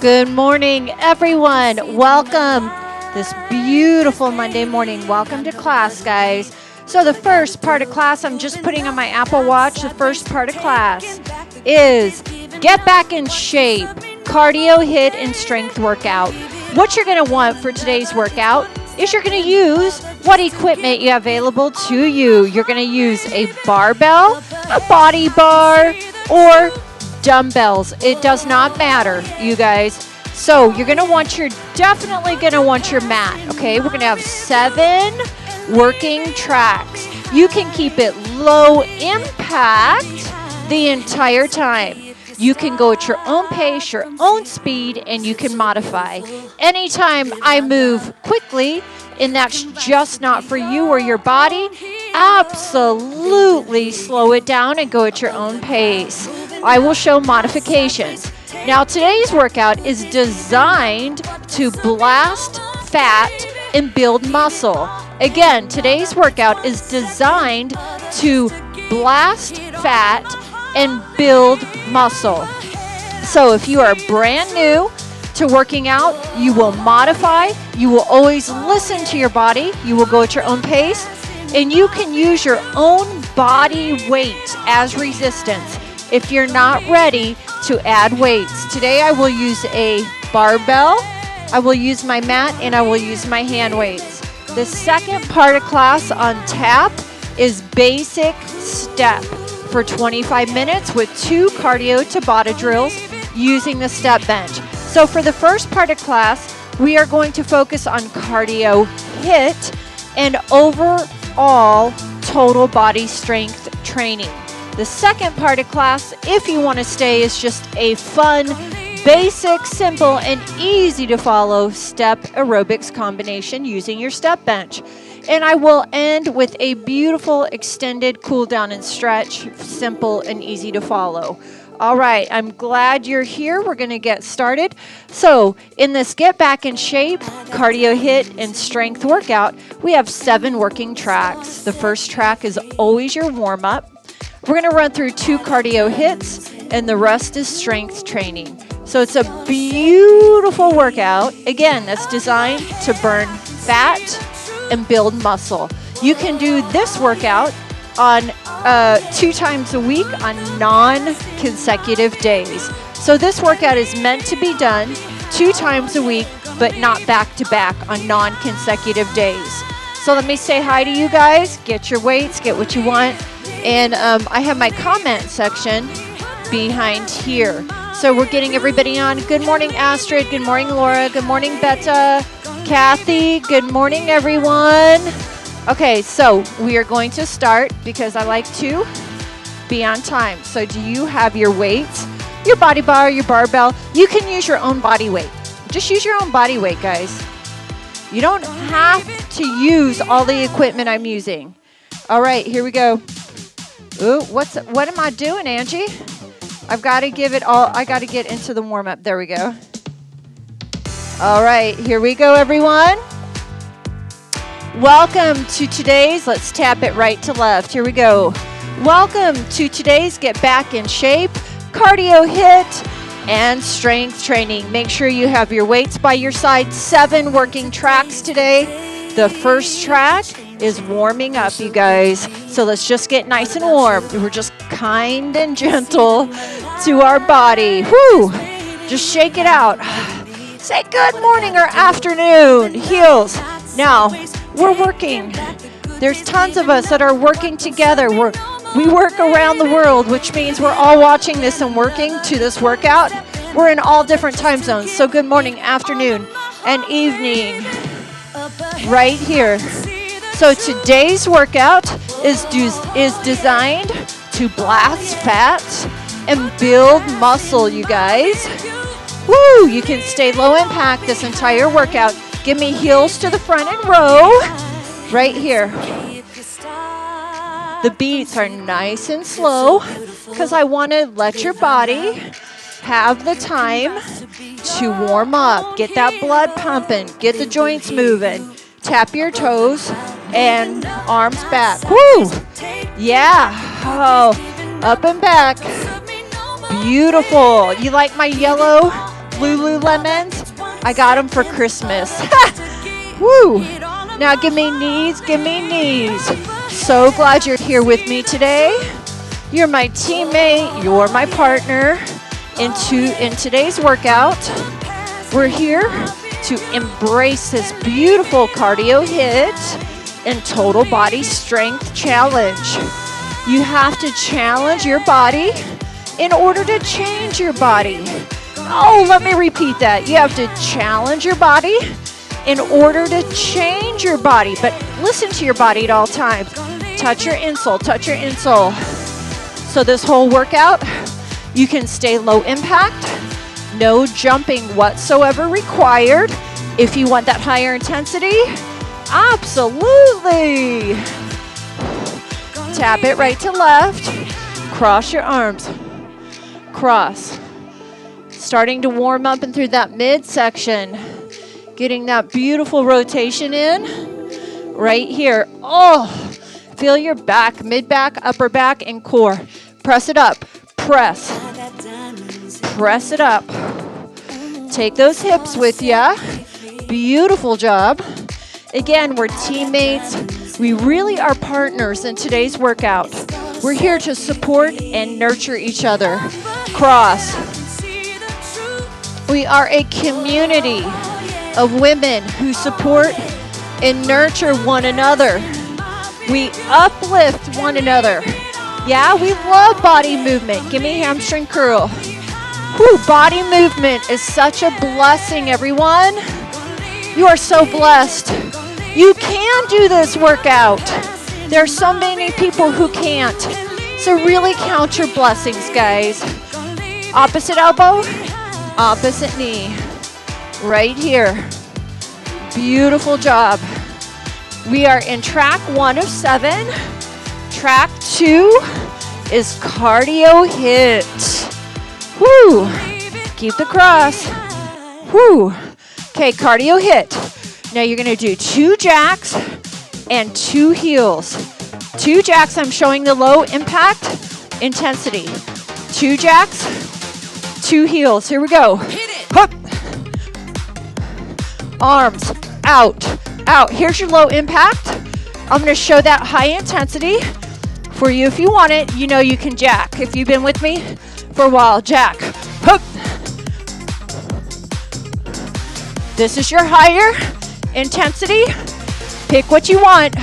Good morning, everyone. Welcome this beautiful Monday morning. Welcome to class, guys. So, the first part of class, I'm just putting on my Apple Watch. The first part of class is get back in shape, cardio, HIIT, and strength workout. What you're going to want for today's workout is you're going to use what equipment you have available to you. You're going to use a barbell, a body bar, or dumbbells. It does not matter, you guys. So you're to want your, definitely to want your mat, okay? We're to have seven working tracks. You can keep it low impact the entire time. You can go at your own pace, your own speed, and you can modify. Anytime I move quickly, and that's just not for you or your body, absolutely slow it down and go at your own pace. I will show modifications. Now, today's workout is designed to blast fat and build muscle. Again, today's workout is designed to blast fat and build muscle. So, if you are brand new to working out, you will modify, you will always listen to your body, you will go at your own pace, and you can use your own body weight as resistance if you're not ready to add weights. Today I will use a barbell, I will use my mat, and I will use my hand weights. The second part of class on tap is basic step for 25 minutes with two cardio Tabata drills using the step bench. So for the first part of class, we are going to focus on cardio HIIT and overall total body strength training. The second part of class, if you want to stay, is just a fun, basic, simple, and easy to follow step aerobics combination using your step bench. And I will end with a beautiful extended cool down and stretch, simple and easy to follow. All right, I'm glad you're here. We're going to get started. So, in this Get Back in Shape, Cardio HIIT, and Strength workout, we have seven working tracks. The first track is always your warm up. We're going to run through two cardio HIITs, and the rest is strength training. So, it's a beautiful workout, again, that's designed to burn fat and build muscle. You can do this workout on uh, two times a week on non consecutive days. So this workout is meant to be done two times a week, but not back to back on non consecutive days. So let me say hi to you guys. Get your weights, get what you want. And um, I have my comment section behind here. So we're getting everybody on. Good morning, Astrid. Good morning, Laura. Good morning, Betta. Kathy. Good morning, everyone. Okay, so we are going to start because I like to be on time. So do you have your weights, your body bar, your barbell? You can use your own body weight. Just use your own body weight, guys. You don't have to use all the equipment I'm using. All right, here we go. Ooh, what's what am I doing, Angie? I've got to give it all. I got to get into the warm up. There we go. All right, here we go, everyone. Welcome to today's, let's tap it right to left. Here we go. Welcome to today's Get Back in Shape, Cardio HIIT and Strength Training. Make sure you have your weights by your side. Seven working tracks today. The first track is warming up, you guys. So let's just get nice and warm. We're just kind and gentle to our body. Whoo! Just shake it out. Say good morning or afternoon. Heels. Now, we're working. There's tons of us that are working together. We're, we work around the world, which means we're all watching this and working to this workout. We're in all different time zones. So, good morning, afternoon, and evening right here. So, today's workout is, is designed to blast fat and build muscle, you guys. Woo! You can stay low impact this entire workout. Give me heels to the front and row. Right here. The beats are nice and slow because I want to let your body have the time to warm up. Get that blood pumping. Get the joints moving. Tap your toes and arms back. Woo! Yeah. Oh, up and back. Beautiful. You like my yellow Lululemons. I got them for Christmas. Woo! Now give me knees, give me knees. So glad you're here with me today. You're my teammate, you're my partner into in today's workout. We're here to embrace this beautiful cardio HIIT and total body strength challenge. You have to challenge your body in order to change your body. Oh, let me repeat that. You have to challenge your body in order to change your body. But listen to your body at all times. Touch your insole, touch your insole. So, this whole workout, you can stay low impact, no jumping whatsoever required. If you want that higher intensity, absolutely. Tap it right to left, cross your arms, cross. Starting to warm up and through that midsection, getting that beautiful rotation in right here. Oh, feel your back, mid back, upper back, and core. Press it up. Press. Press it up. Take those hips with you. Beautiful job. Again, we're teammates. We really are partners in today's workout. We're here to support and nurture each other. Cross. We are a community of women who support and nurture one another. We uplift one another. Yeah, we love body movement. Give me hamstring curl. Whew, body movement is such a blessing, everyone. You are so blessed. You can do this workout. There are so many people who can't. So really count your blessings, guys. Opposite elbow, opposite knee. Right here. Beautiful job. We are in track one of seven. Track two is cardio HIIT. Whoo! Keep the cross. Whoo! Okay, cardio HIIT. Now you're gonna do two jacks and two heels. Two jacks, I'm showing the low impact intensity. Two jacks, two heels. Here we go. Hit it. Hup. Arms out, out. Here's your low impact. I'm gonna show that high intensity for you. If you want it, you know you can jack. If you've been with me for a while, jack. Hup. This is your higher intensity. Pick what you want.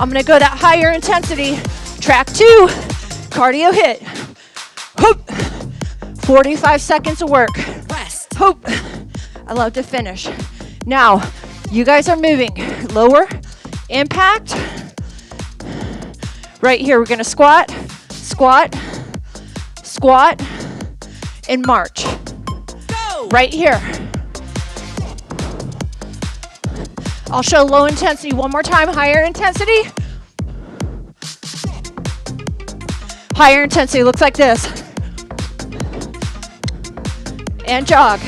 I'm gonna go that higher intensity. Track two, cardio HIIT. Hoop. 45 seconds of work. Rest. Hoop. I love to finish. Now, you guys are moving. Lower impact. Right here, we're gonna squat, squat, squat, and march. Go. Right here. I'll show low intensity one more time, higher intensity. Higher intensity looks like this. And jog.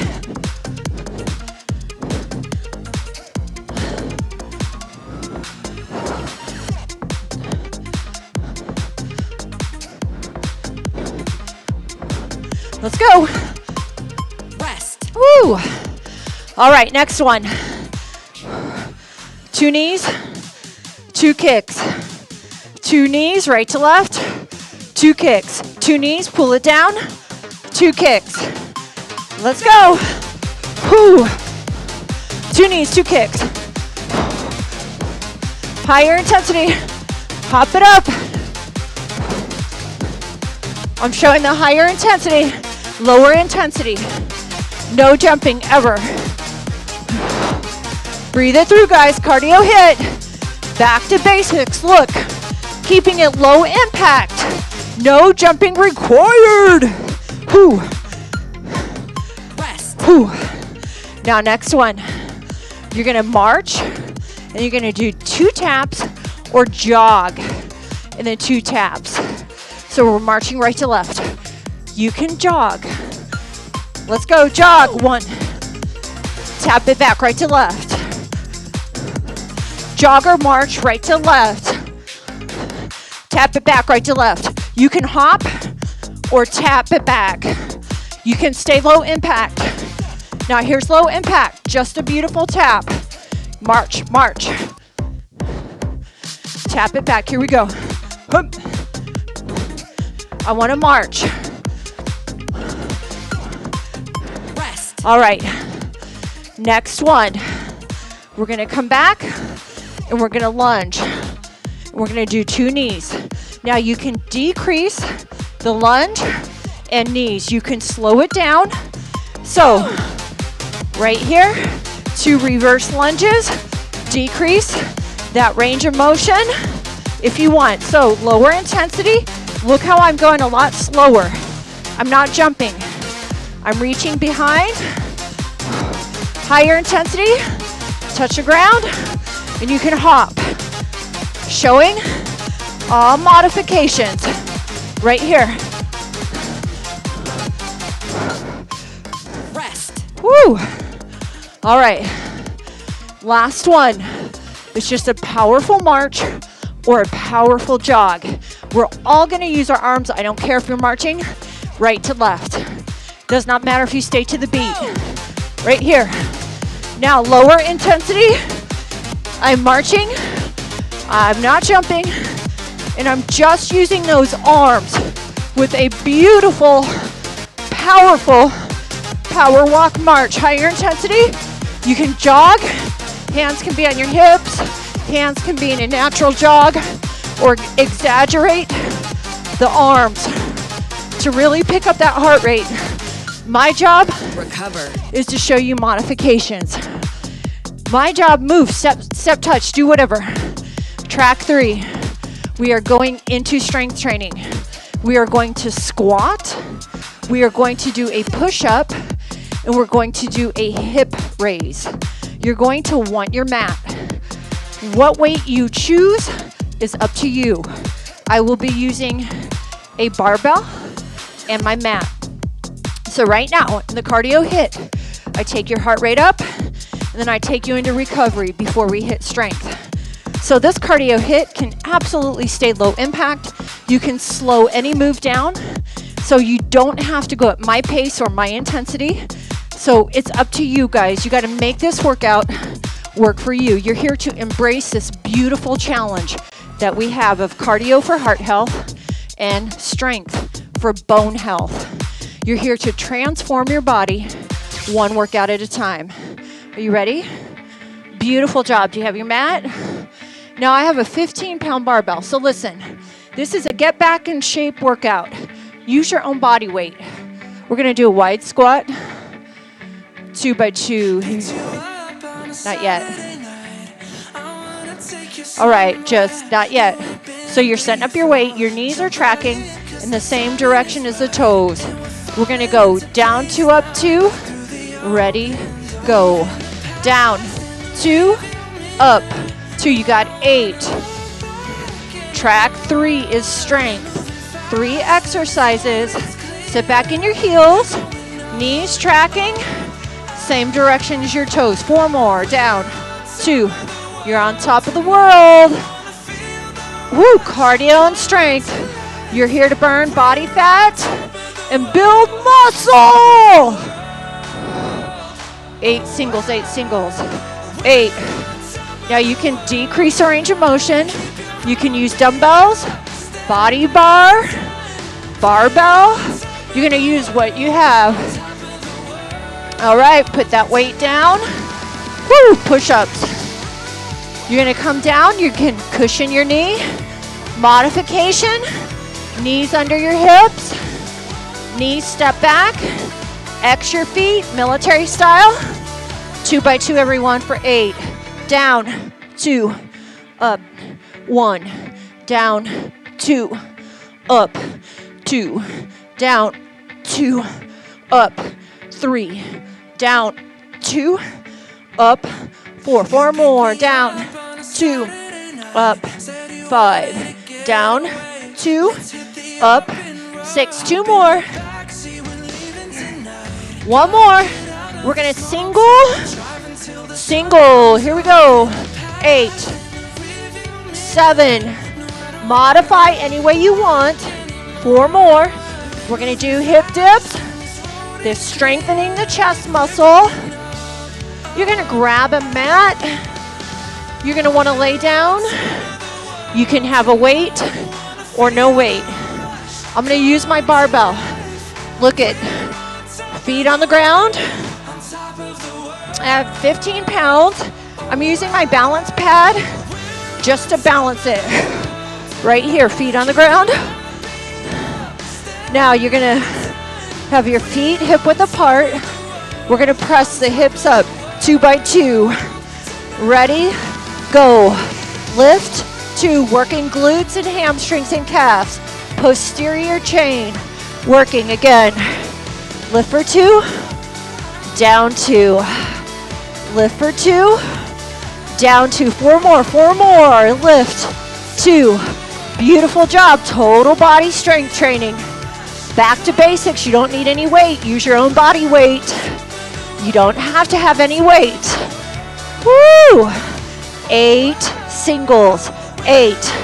Let's go. Rest. Woo! All right, next one. Two knees, two kicks. Two knees, right to left, two kicks. Two knees, pull it down, two kicks. Let's go. Woo! Two knees, two kicks. Higher intensity. Pop it up. I'm showing the higher intensity, lower intensity. No jumping ever. Breathe it through, guys. Cardio HIIT. Back to basics. Look, keeping it low impact. No jumping required. Whew, Rest. whew. Now, next one. You're gonna march and you're gonna do two taps or jog and then two taps. So we're marching right to left. You can jog. Let's go, jog. One. Tap it back right to left. Jogger march right to left. Tap it back right to left. You can hop or tap it back. You can stay low impact. Now here's low impact, just a beautiful tap. March, march. Tap it back. Here we go. Hump. I want to march. Rest. All right. Next one. We're going to come back and we're to lunge. We're to do two knees. Now you can decrease the lunge and knees. You can slow it down. So, right here, two reverse lunges, decrease that range of motion if you want. So, lower intensity. Look how I'm going a lot slower. I'm not jumping. I'm reaching behind. Higher intensity, touch the ground, and you can hop. Showing all modifications right here. Rest. Woo! All right. Last one. It's just a powerful march or a powerful jog. We're all going to use our arms. I don't care if you're marching right to left. Does not matter if you stay to the beat. Right here. Now, lower intensity. I'm marching. I'm not jumping. And I'm just using those arms with a beautiful, powerful power walk march. Higher intensity. You can jog. Hands can be on your hips. Hands can be in a natural jog or exaggerate the arms to really pick up that heart rate. My job Recover. is to show you modifications. My job, move, step, step, touch, do whatever. Track three, we are going into strength training. We are going to squat, we are going to do a push up, and we're going to do a hip raise. You're going to want your mat. What weight you choose is up to you. I will be using a barbell and my mat. So right now, in the cardio HIIT, I take your heart rate up, then I take you into recovery before we hit strength. So this cardio HIIT can absolutely stay low impact. You can slow any move down, so you don't have to go at my pace or my intensity. So it's up to you guys. You got to make this workout work for you. You're here to embrace this beautiful challenge that we have of cardio for heart health and strength for bone health. You're here to transform your body one workout at a time. Are you ready? Beautiful job. Do you have your mat? Now I have a 15 pound barbell. So listen, this is a get back in shape workout. Use your own body weight. We're gonna do a wide squat, two by two. Not yet. All right, just not yet. So you're setting up your weight, your knees are tracking in the same direction as the toes. We're gonna go down two, up two. Ready, go. Down, two, up, two. You got eight. Track three is strength. Three exercises. Sit back in your heels, knees tracking, same direction as your toes. Four more. Down, two. You're on top of the world. Woo, cardio and strength. You're here to burn body fat and build muscle. Eight singles, eight singles, eight. Now you can decrease the range of motion. You can use dumbbells, body bar, barbell. You're gonna use what you have. All right, put that weight down. Woo, push-ups. You're gonna come down, you can cushion your knee. Modification, knees under your hips, knees step back, Your feet, military style. Two by two, everyone, for eight. Down, two, up, one, down, two, up, two, down, two, up, three, down, two, up, four, four more, down, two, up, five, down, two, up, six, two more. One more. We're gonna single, single. Here we go. Eight, seven. Modify any way you want. Four more. We're gonna do hip dips, This strengthening the chest muscle. You're gonna grab a mat. You're gonna wanna lay down. You can have a weight or no weight. I'm gonna use my barbell. Look at feet on the ground. I have 15 pounds. I'm using my balance pad just to balance it. Right here, feet on the ground. Now you're gonna have your feet hip width apart. We're gonna press the hips up two by two. Ready? Go. Lift, two, working glutes and hamstrings and calves. Posterior chain, working again. Lift for two, down two. Lift for two, down two. Four more, four more. Lift, two. Beautiful job. Total body strength training. Back to basics. You don't need any weight. Use your own body weight. You don't have to have any weight. Woo! Eight singles. Eight.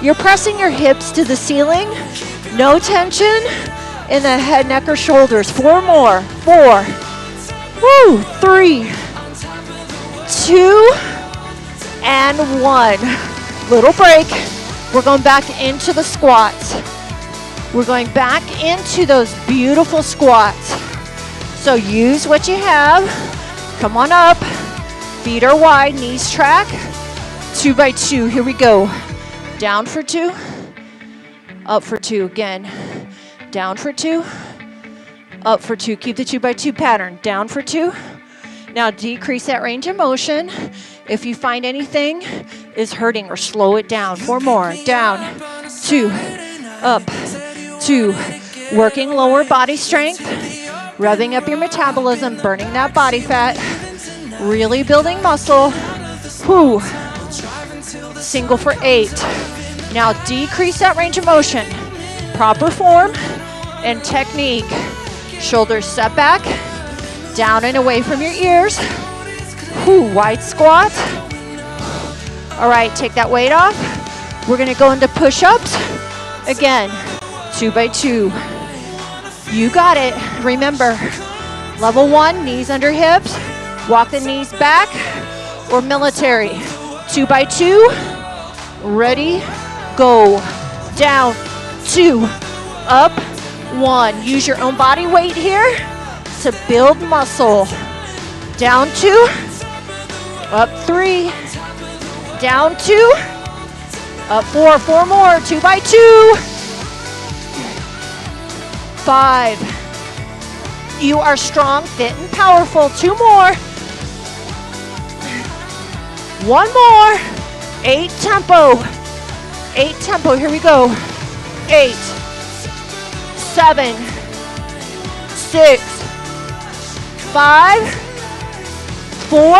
You're pressing your hips to the ceiling. No tension in the head, neck, or shoulders. Four more. Four. Woo! Three. Two. And one. Little break. We're going back into the squats. We're going back into those beautiful squats. So use what you have. Come on up. Feet are wide, knees track. Two by two. Here we go. Down for two. Up for two again. Down for two. Up for two. Keep the two by two pattern. Down for two. Now decrease that range of motion. If you find anything is hurting or slow it down. Four more. Down. Two. Up. Two. Working lower body strength. Revving up your metabolism. Burning that body fat. Really building muscle. Whew. Single for eight. Now decrease that range of motion. Proper form and technique. Shoulders set back, down and away from your ears. Whew, wide squat. All right, take that weight off. We're gonna go into push-ups. Again, two by two. You got it. Remember, level one, knees under hips. Walk the knees back or military. Two by two. Ready, go. Down, two, up, one. Use your own body weight here to build muscle. Down two, up three, down two, up four, four more, two by two, five. You are strong, fit, and powerful. Two more. One more. Eight tempo. Eight tempo. Here we go. Eight, seven, six, five, four,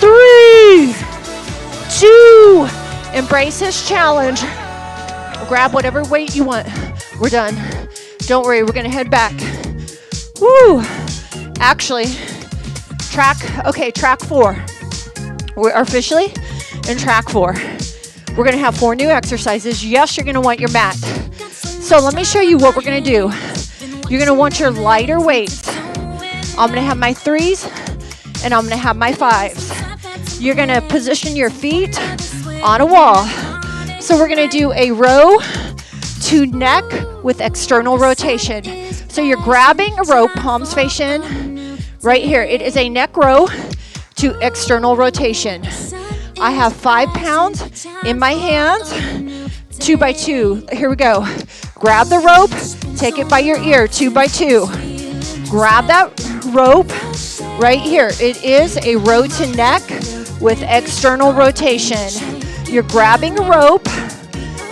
three, two. Embrace his challenge. Grab whatever weight you want. We're done. Don't worry, we're gonna head back. Woo! Actually, track, okay, track four. We're officially in track four. We're gonna have four new exercises. Yes, you're gonna want your mat. So let me show you what we're gonna do. You're gonna want your lighter weights. I'm gonna have my threes and I'm gonna have my fives. You're gonna position your feet on a wall. So we're gonna do a row to neck with external rotation. So you're grabbing a rope, palms facing right here. It is a neck row to external rotation. I have five pounds in my hands, two by two. Here we go. Grab the rope, take it by your ear, two by two. Grab that rope right here. It is a row to neck with external rotation. You're grabbing a rope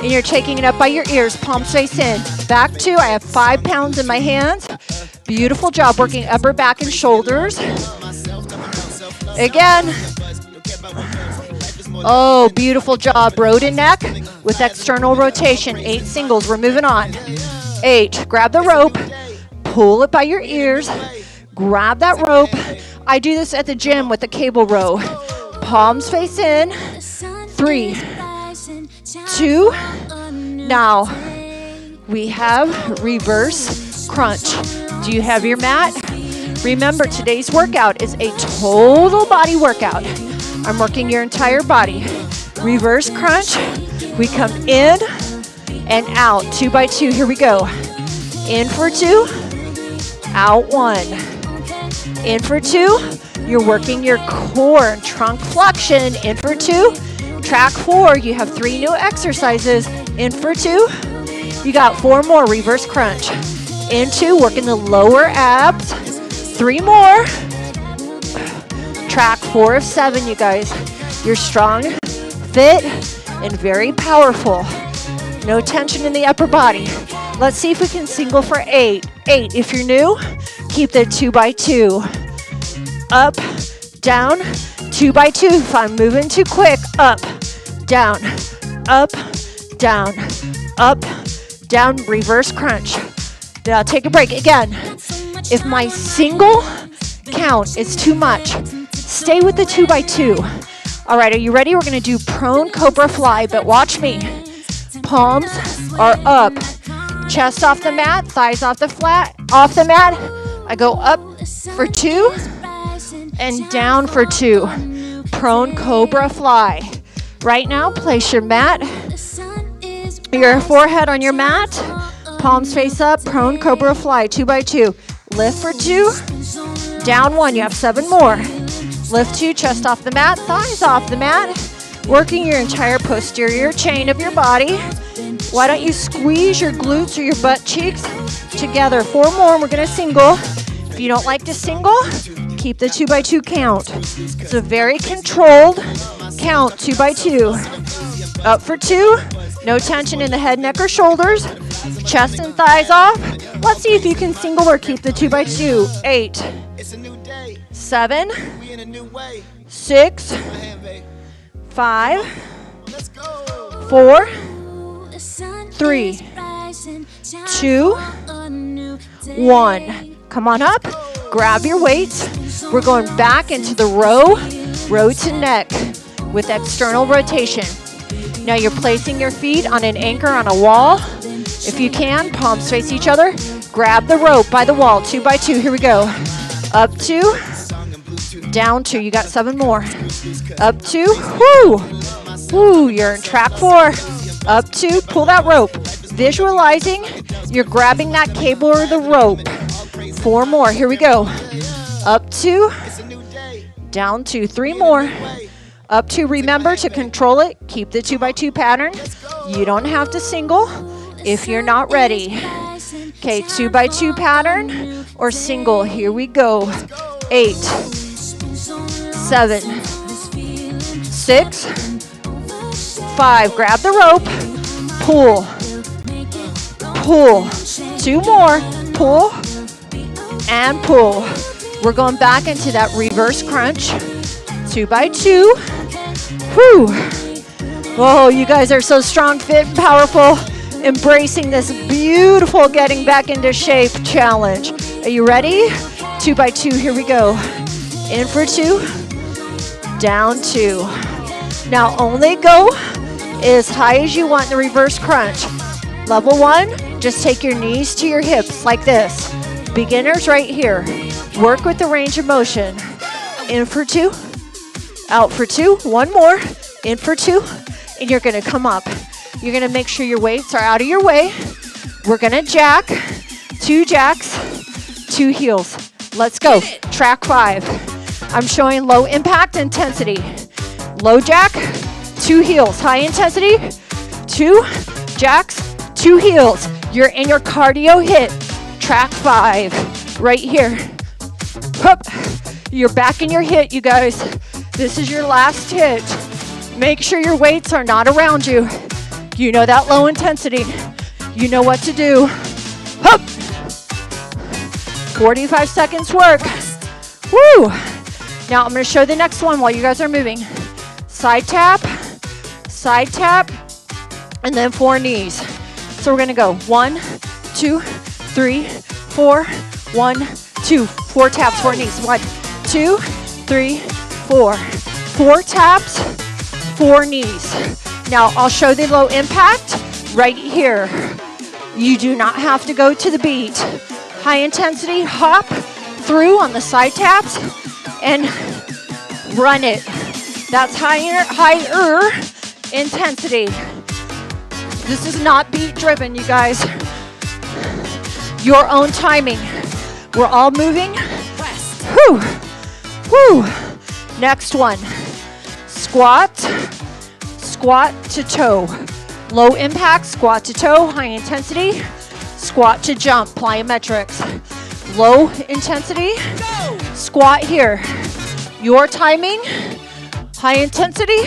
and you're taking it up by your ears, palms face in. Back two, I have five pounds in my hands. Beautiful job working upper back and shoulders. Again. Oh, beautiful job. Road and neck with external rotation. Eight singles. We're moving on. Eight. Grab the rope. Pull it by your ears. Grab that rope. I do this at the gym with the cable row. Palms face in. Three, two. Now we have reverse crunch. Do you have your mat? Remember, today's workout is a total body workout. I'm working your entire body. Reverse crunch. We come in and out, two by two. Here we go. In for two, out one. In for two, you're working your core trunk flexion. In for two, track four, you have three new exercises. In for two, you got four more reverse crunch. In two, working the lower abs. Three more. Track four of seven, you guys. You're strong, fit, and very powerful. No tension in the upper body. Let's see if we can single for eight. Eight. If you're new, keep the two by two. Up, down, two by two. If I'm moving too quick, up, down, up, down, up, down, reverse crunch. Now take a break. Again, if my single count is too much, stay with the two by two. All right, are you ready? We're gonna do prone cobra fly, but watch me. Palms are up, chest off the mat, thighs off the flat, off the mat. I go up for two and down for two. Prone cobra fly. Right now, place your mat, your forehead on your mat, palms face up, prone cobra fly, two by two. Lift for two, down one. You have seven more. Lift two, chest off the mat, thighs off the mat. Working your entire posterior chain of your body. Why don't you squeeze your glutes or your butt cheeks together? Four more, we're gonna single. If you don't like to single, keep the two by two count. It's a very controlled count, two by two. Up for two, no tension in the head, neck, or shoulders. Chest and thighs off. Let's see if you can single or keep the two by two. Eight, seven, six, five, four, three, two, one. Come on up, grab your weights. We're going back into the row, row to neck with external rotation. Now you're placing your feet on an anchor on a wall. If you can, palms face each other. Grab the rope by the wall, two by two. Here we go. Up two, down two. You got seven more. Up two, whoo, whoo. You're in track four. Up two, pull that rope. Visualizing, you're grabbing that cable or the rope. Four more. Here we go. Up two, down two. Three more. Up two. Remember to control it. Keep the two by two pattern. You don't have to single if you're not ready. Okay, two by two pattern or single. Here we go. Eight, seven, six, five. Grab the rope. Pull. Pull. Two more. Pull and pull. We're going back into that reverse crunch. Two by two. Whew. Whoa, you guys are so strong, fit, and powerful. Embracing this beautiful getting back into shape challenge. Are you ready? Two by two, here we go. In for two, down two. Now only go as high as you want in the reverse crunch. Level one, just take your knees to your hips like this. Beginners right here. Work with the range of motion. In for two, out for two, one more, in for two, and you're gonna come up. You're gonna make sure your weights are out of your way. We're gonna jack, two jacks, two heels. Let's go. Track five. I'm showing low impact intensity. Low jack, two heels. High intensity, two jacks, two heels. You're in your cardio HIIT. Track five, right here. Hup. You're back in your HIIT, you guys. This is your last HIIT. Make sure your weights are not around you. You know that low intensity. You know what to do. Hup. 45 seconds work. Woo. Now I'm going to show the next one while you guys are moving. Side tap, side tap, and then four knees. So we're going to go one, two, three, four, one, two. Four taps, four knees. One, two, three, four. Four taps, four knees. Now I'll show the low impact right here. You do not have to go to the beat. high intensity hop through on the side taps and run it. That's higher, higher intensity. This is not beat driven, you guys. Your own timing. We're all moving. Rest. Whew. Whew. Next one. Squat. Squat to toe. Low impact, squat to toe, high intensity. Squat to jump, plyometrics. Low intensity, squat here. Your timing, high intensity.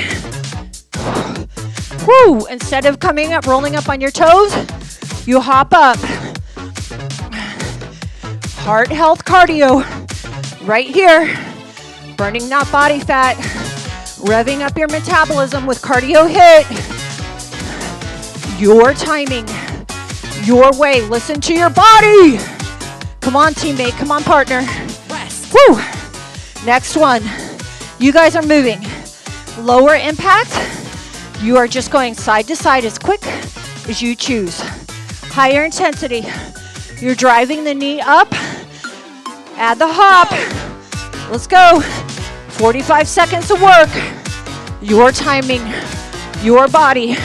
Woo! Instead of coming up, rolling up on your toes, you hop up. Heart health cardio right here. Burning that body fat, revving up your metabolism with cardio HIIT. Your timing, your way. Listen to your body. Come on, teammate. Come on, partner. Rest. Woo! Next one. You guys are moving. Lower impact. You are just going side to side as quick as you choose. Higher intensity. You're driving the knee up. Add the hop. Let's go. 45 seconds of work. Your timing, your body.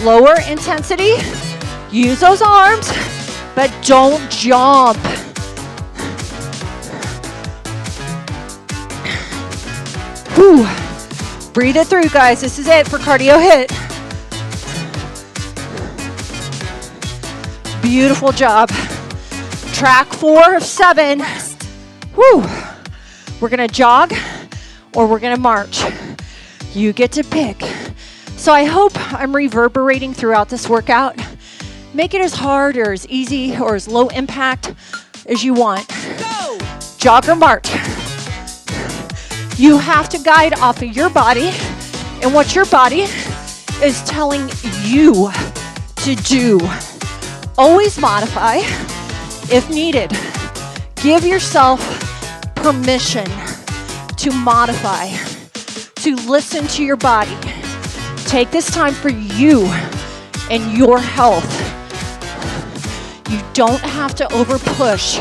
Lower intensity. Use those arms, but don't jump. Whew. Breathe it through, guys. This is it for cardio HIIT. Beautiful job. Track four of seven. Whew. We're gonna jog or we're gonna march. You get to pick. So I hope I'm reverberating throughout this workout. Make it as hard or as easy or as low impact as you want. Go. Jog or march. You have to guide off of your body and what your body is telling you to do. Always modify if needed. Give yourself permission to modify, to listen to your body. Take this time for you and your health. You don't have to over push.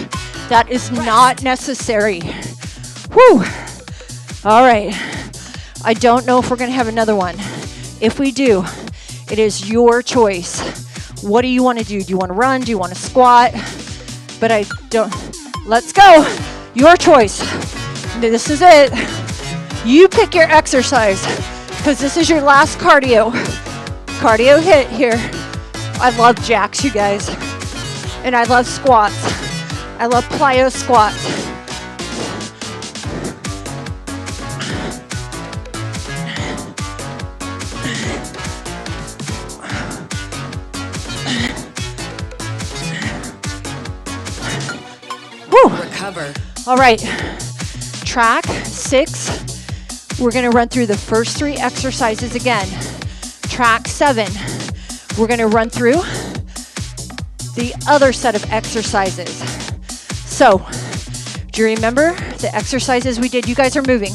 That is not necessary. Whew. All right. I don't know if we're going to have another one. If we do, it is your choice. What do you want to do? Do you want to run? Do you want to squat? But I don't. Let's go. Your choice. This is it. You pick your exercise because this is your last cardio. Cardio HIIT here. I love jacks, you guys. And I love squats. I love plyo squats. Whew. Recover. All right, track six. We're gonna run through the first three exercises again. Track seven, we're gonna run through the other set of exercises. So, do you remember the exercises we did? You guys are moving.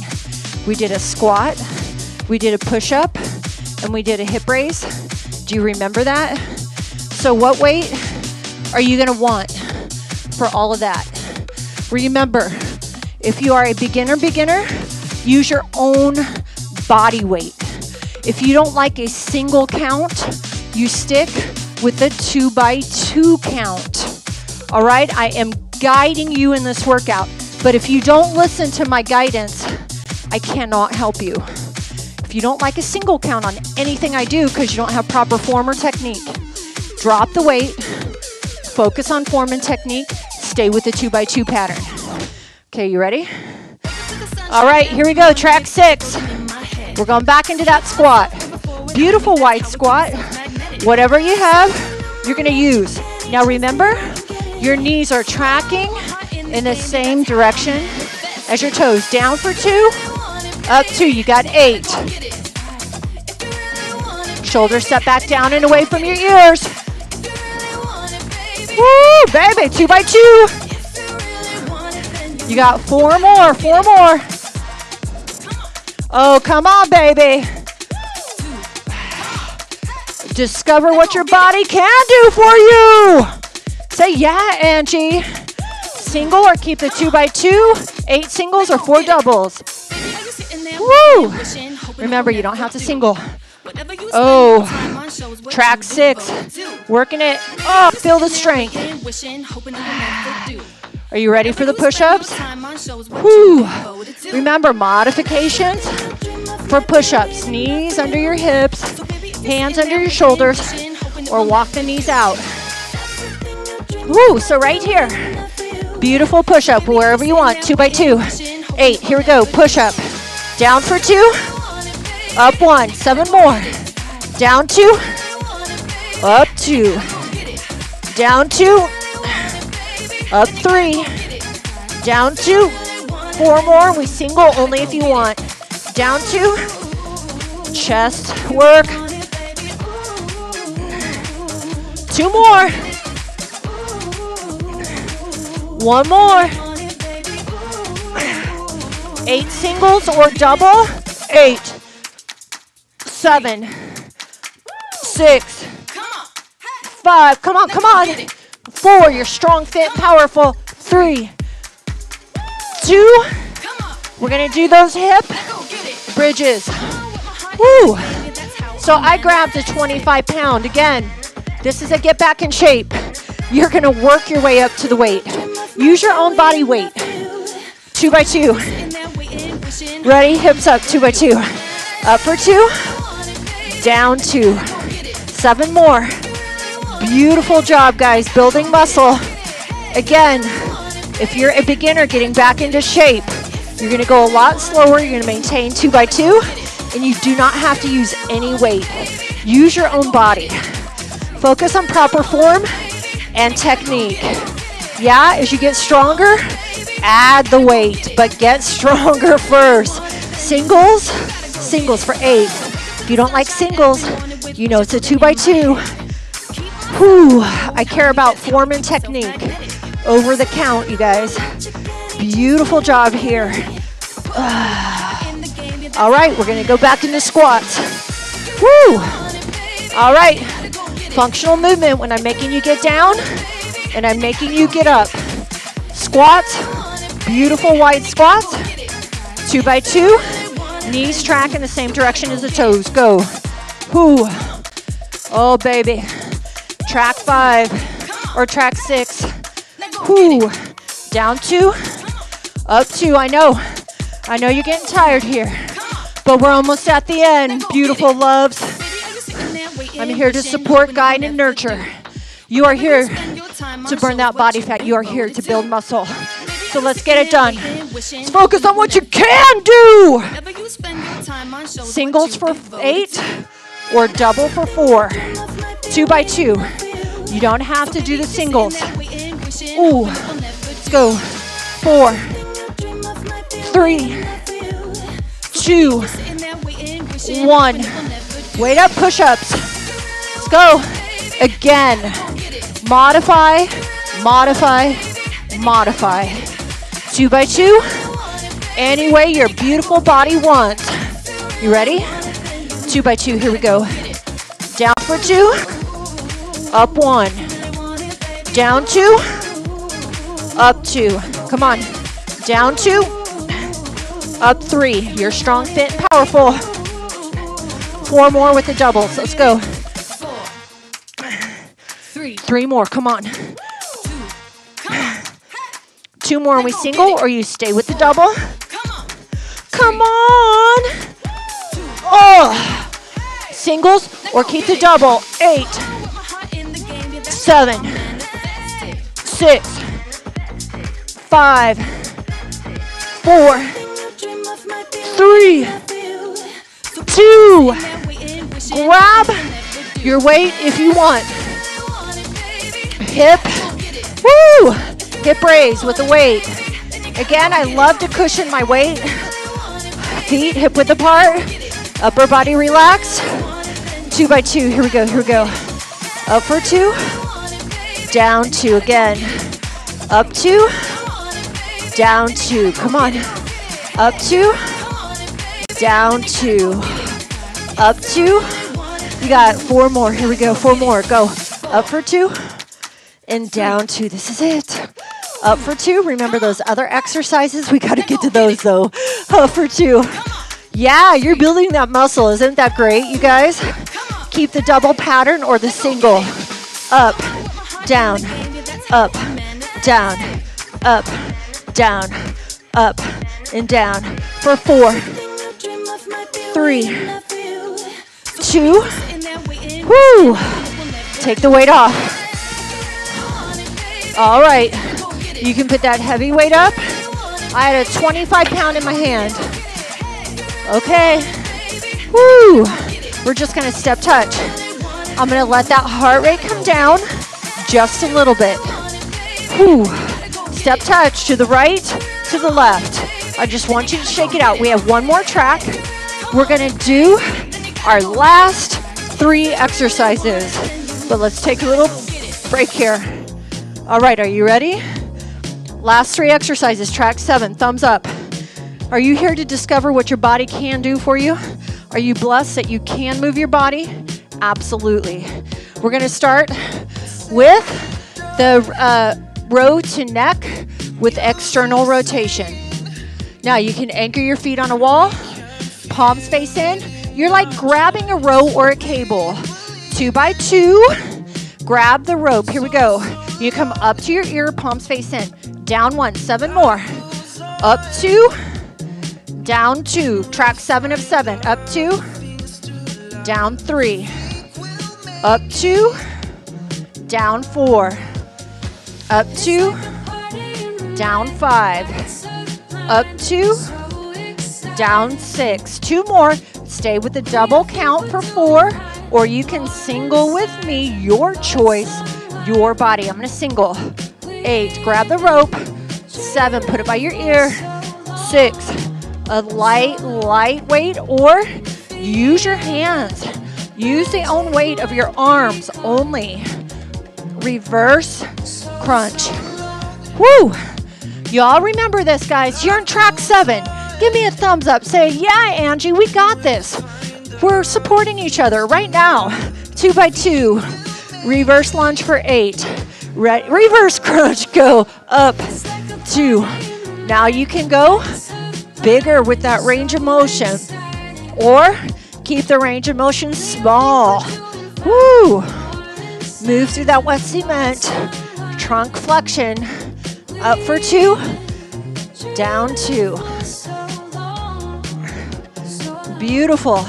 We did a squat, we did a push up, and we did a hip raise. Do you remember that? So, what weight are you gonna want for all of that? Remember, if you are a beginner beginner, use your own body weight. If you don't like a single count, you stick with the two by two count. All right, I am guiding you in this workout, but if you don't listen to my guidance, I cannot help you. If you don't like a single count on anything I do because you don't have proper form or technique, drop the weight, focus on form and technique, stay with the two by two pattern. Okay, you ready? All right, here we go. Track six. We're going back into that squat. Beautiful wide squat. Whatever you have, you're going to use. Now remember, your knees are tracking in the same direction as your toes. Down for two, up two. You got eight. Shoulders set back down and away from your ears. Woo, baby, two by two. You got four more, four more. Oh, come on, baby. Discover what your body can do for you. Say yeah, Angie. Single or keep the two by two, eight singles or four doubles. Woo! Remember, you don't have to single. Oh, track six. Working it. Oh, feel the strength. Are you ready for the push-ups? Woo! Remember, modifications for push-ups. Knees under your hips, hands under your shoulders, or walk the knees out. Woo! So right here, beautiful push-up wherever you want. Two by two. Eight. Here we go. Push-up. Down for two. Up one. Seven more. Down two. Up two. Down two. Up three. Down two. Four more. We single only if you want. Down two. Chest work. Two more. One more. Eight singles or double. Eight. Seven. Six. Five. Come on, come on. Four. You're strong, fit, powerful. Three. Two. We're going to do those hip bridges. Woo. So I grabbed a 25 pound. Again, this is a get back in shape. You're going to work your way up to the weight. Use your own body weight. Two by two. Ready? Hips up. Two by two. Up for two. Down two. Seven more. Beautiful job, guys. Building muscle. Again, if you're a beginner getting back into shape, you're to go a lot slower. You're to maintain two by two, and you do not have to use any weight. Use your own body. Focus on proper form and technique. Yeah, as you get stronger, add the weight, but get stronger first. Singles, singles for eight. If you don't like singles, you know it's a two by two. Whew, I care about form and technique over the count, you guys. Beautiful job here. All right, we're gonna go back into squats. Woo! All right, functional movement when I'm making you get down and I'm making you get up. Squats, beautiful wide squats. Two by two, knees track in the same direction as the toes. Go. Whoo. Oh, baby. Track five or track six. Whoo. Down two, up two. I know. I know you're getting tired here, but we're almost at the end. Beautiful loves. I'm here to support, guide, and nurture. You are here to burn that body fat. You are here to build muscle. So let's get it done. Let's focus on what you can do. Singles for eight or double for four. Two by two. You don't have to do the singles. Ooh. Let's go. Four, three, two, one. Weight up push ups. Go. Again. Modify, modify, modify. Two by two. Any way your beautiful body wants. You ready? Two by two. Here we go. Down for two. Up one. Down two. Up two. Come on. Down two. Up three. You're strong, fit, powerful. Four more with the doubles. Let's go. Three. Three more. Come on. Two more and we single, or you stay with the double. Come on. Oh. Singles or keep the double. Eight, seven, six, five, four, three, two. Grab your weight if you want. Hip, woo! Hip raise with the weight. Again, I love to cushion my weight. Feet hip width apart. Upper body relax. Two by two. Here we go. Here we go. Up for two. Down two again. Up two. Down two. Come on. Up two. Down two. Up two. You got four more. Here we go. Four more. Go. Up for two. And down two. This is it. Up for two. Remember those other exercises? We got to get to those though. Up for two. Yeah, you're building that muscle. Isn't that great, you guys? Keep the double pattern or the single. Up, down, up, down, up, down, up, and down. For four, three, two, whoo. Take the weight off. All right. You can put that heavy weight up. I had a 25 pound in my hand. Okay. Woo. We're just gonna step touch. I'm gonna let that heart rate come down just a little bit. Whew. Step touch to the right, to the left. I just want you to shake it out. We have one more track. We're gonna do our last three exercises. But let's take a little break here. All right, are you ready? Last three exercises, track seven, thumbs up. Are you here to discover what your body can do for you? Are you blessed that you can move your body? Absolutely. We're gonna start with the uh, row to neck with external rotation. Now you can anchor your feet on a wall, palms face in. You're like grabbing a row or a cable. Two by two, grab the rope. Here we go. You come up to your ear, palms face in. Down one, seven more. Up two, down two. Track seven of seven. Up two, down three. Up two, down four. Up two, down five. Up two, down six. Two more. Stay with the double count for four, or you can single with me, your choice, your body. I'm gonna single. Eight, grab the rope. Seven, put it by your ear. Six, a light, light weight, or use your hands. Use the own weight of your arms only. Reverse crunch. Woo! Y'all remember this, guys. You're in track seven. Give me a thumbs up. Say, yeah, Angie, we got this. We're supporting each other right now. Two by two. Reverse lunge for eight. Re- reverse crunch. Go up. Two. Now you can go bigger with that range of motion. Or keep the range of motion small. Woo! Move through that wet cement. Trunk flexion. Up for two. Down two. Beautiful.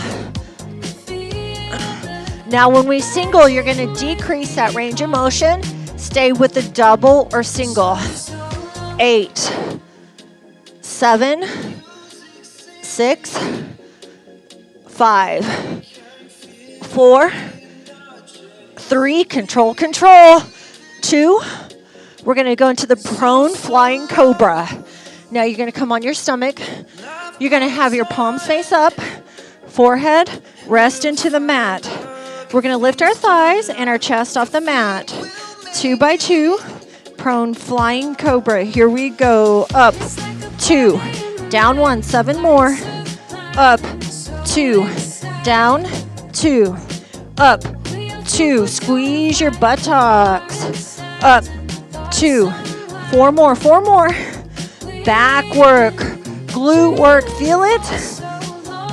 Now, when we single, you're going to decrease that range of motion. Stay with the double or single. Eight, seven, six, five, four, three, control, control, two. We're going to go into the prone flying cobra. Now you're going to come on your stomach. You're going to have your palms face up, forehead rest into the mat. We're going to lift our thighs and our chest off the mat. Two by two, prone flying cobra. Here we go. Up, two, down one, seven more. Up, two, down, two, up, two. Squeeze your buttocks. Up, two, four more, four more. Back work, glute work. Feel it?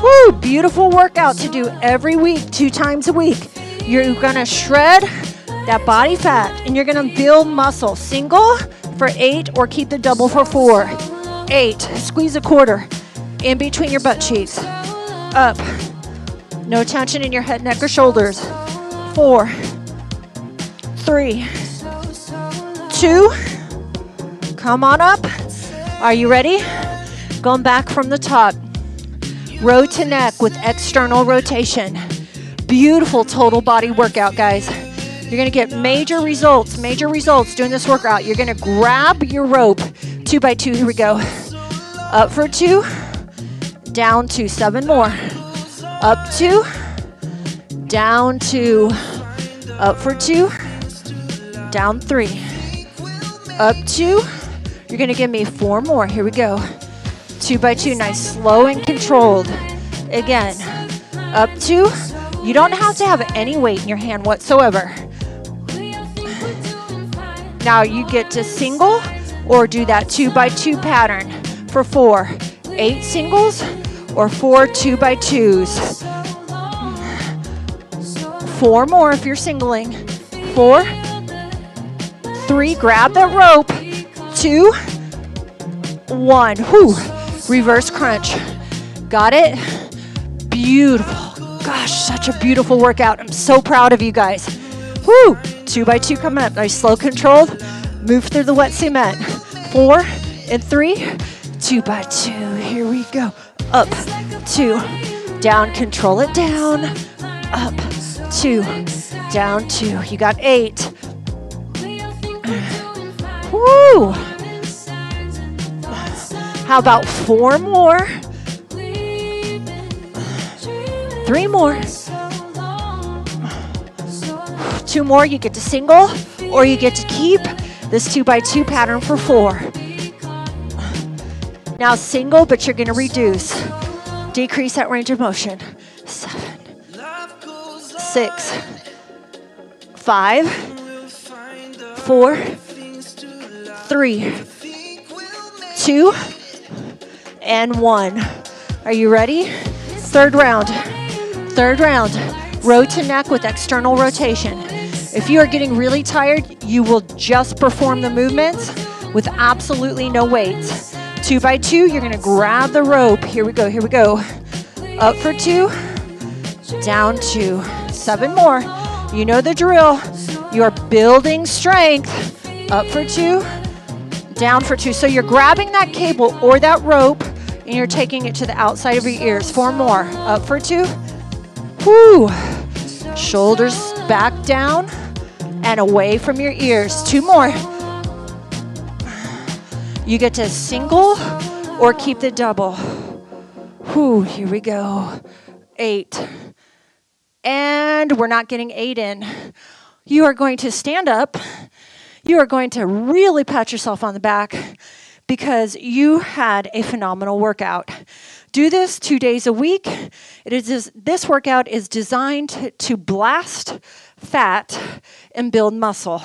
Woo, beautiful workout to do every week, two times a week. You're gonna shred that body fat and you're gonna build muscle. Single for eight or keep the double for four. Eight, squeeze a quarter in between your butt cheeks. Up, no tension in your head, neck, or shoulders. Four, three, two, come on up. Are you ready? Going back from the top. Row to neck with external rotation. Beautiful total body workout, guys. You're gonna get major results, major results doing this workout. You're gonna grab your rope, two by two. Here we go. Up for two, down two, seven more. Up two, down two, up for two, down three, up two. You're gonna give me four more. Here we go. Two by two, nice, slow and controlled. Again, up two. You don't have to have any weight in your hand whatsoever. Now you get to single or do that two by two pattern for four. Eight singles or four two by twos. Four more if you're singling. Four, three, grab the rope. Two, one. Whew. Reverse crunch. Got it? Beautiful. Gosh, such a beautiful workout. I'm so proud of you guys. Whew. Two by two coming up. Nice, slow, controlled. Move through the wet cement. Four and three. Two by two. Here we go. Up, two, down. Control it down. Up, two, down, two. You got eight. Woo! How about four more? Three more. Two more, you get to single, or you get to keep this two by two pattern for four. Now single, but you're gonna reduce. Decrease that range of motion. Seven, six, five, four, three, two, and one. Are you ready? Third round. Third round. Row to neck with external rotation. If you are getting really tired, you will just perform the movements with absolutely no weights. Two by two, you're gonna grab the rope. Here we go, here we go. Up for two, down two. Seven more. You know the drill. You are building strength. Up for two, down for two. So you're grabbing that cable or that rope and you're taking it to the outside of your ears. Four more. Up for two. Whoo. Shoulders back down and away from your ears. Two more. You get to single or keep the double. Whew, here we go. Eight. And we're not getting eight in. You are going to stand up. You are going to really pat yourself on the back because you had a phenomenal workout. Do this two days a week. It is this workout is designed to blast fat and build muscle.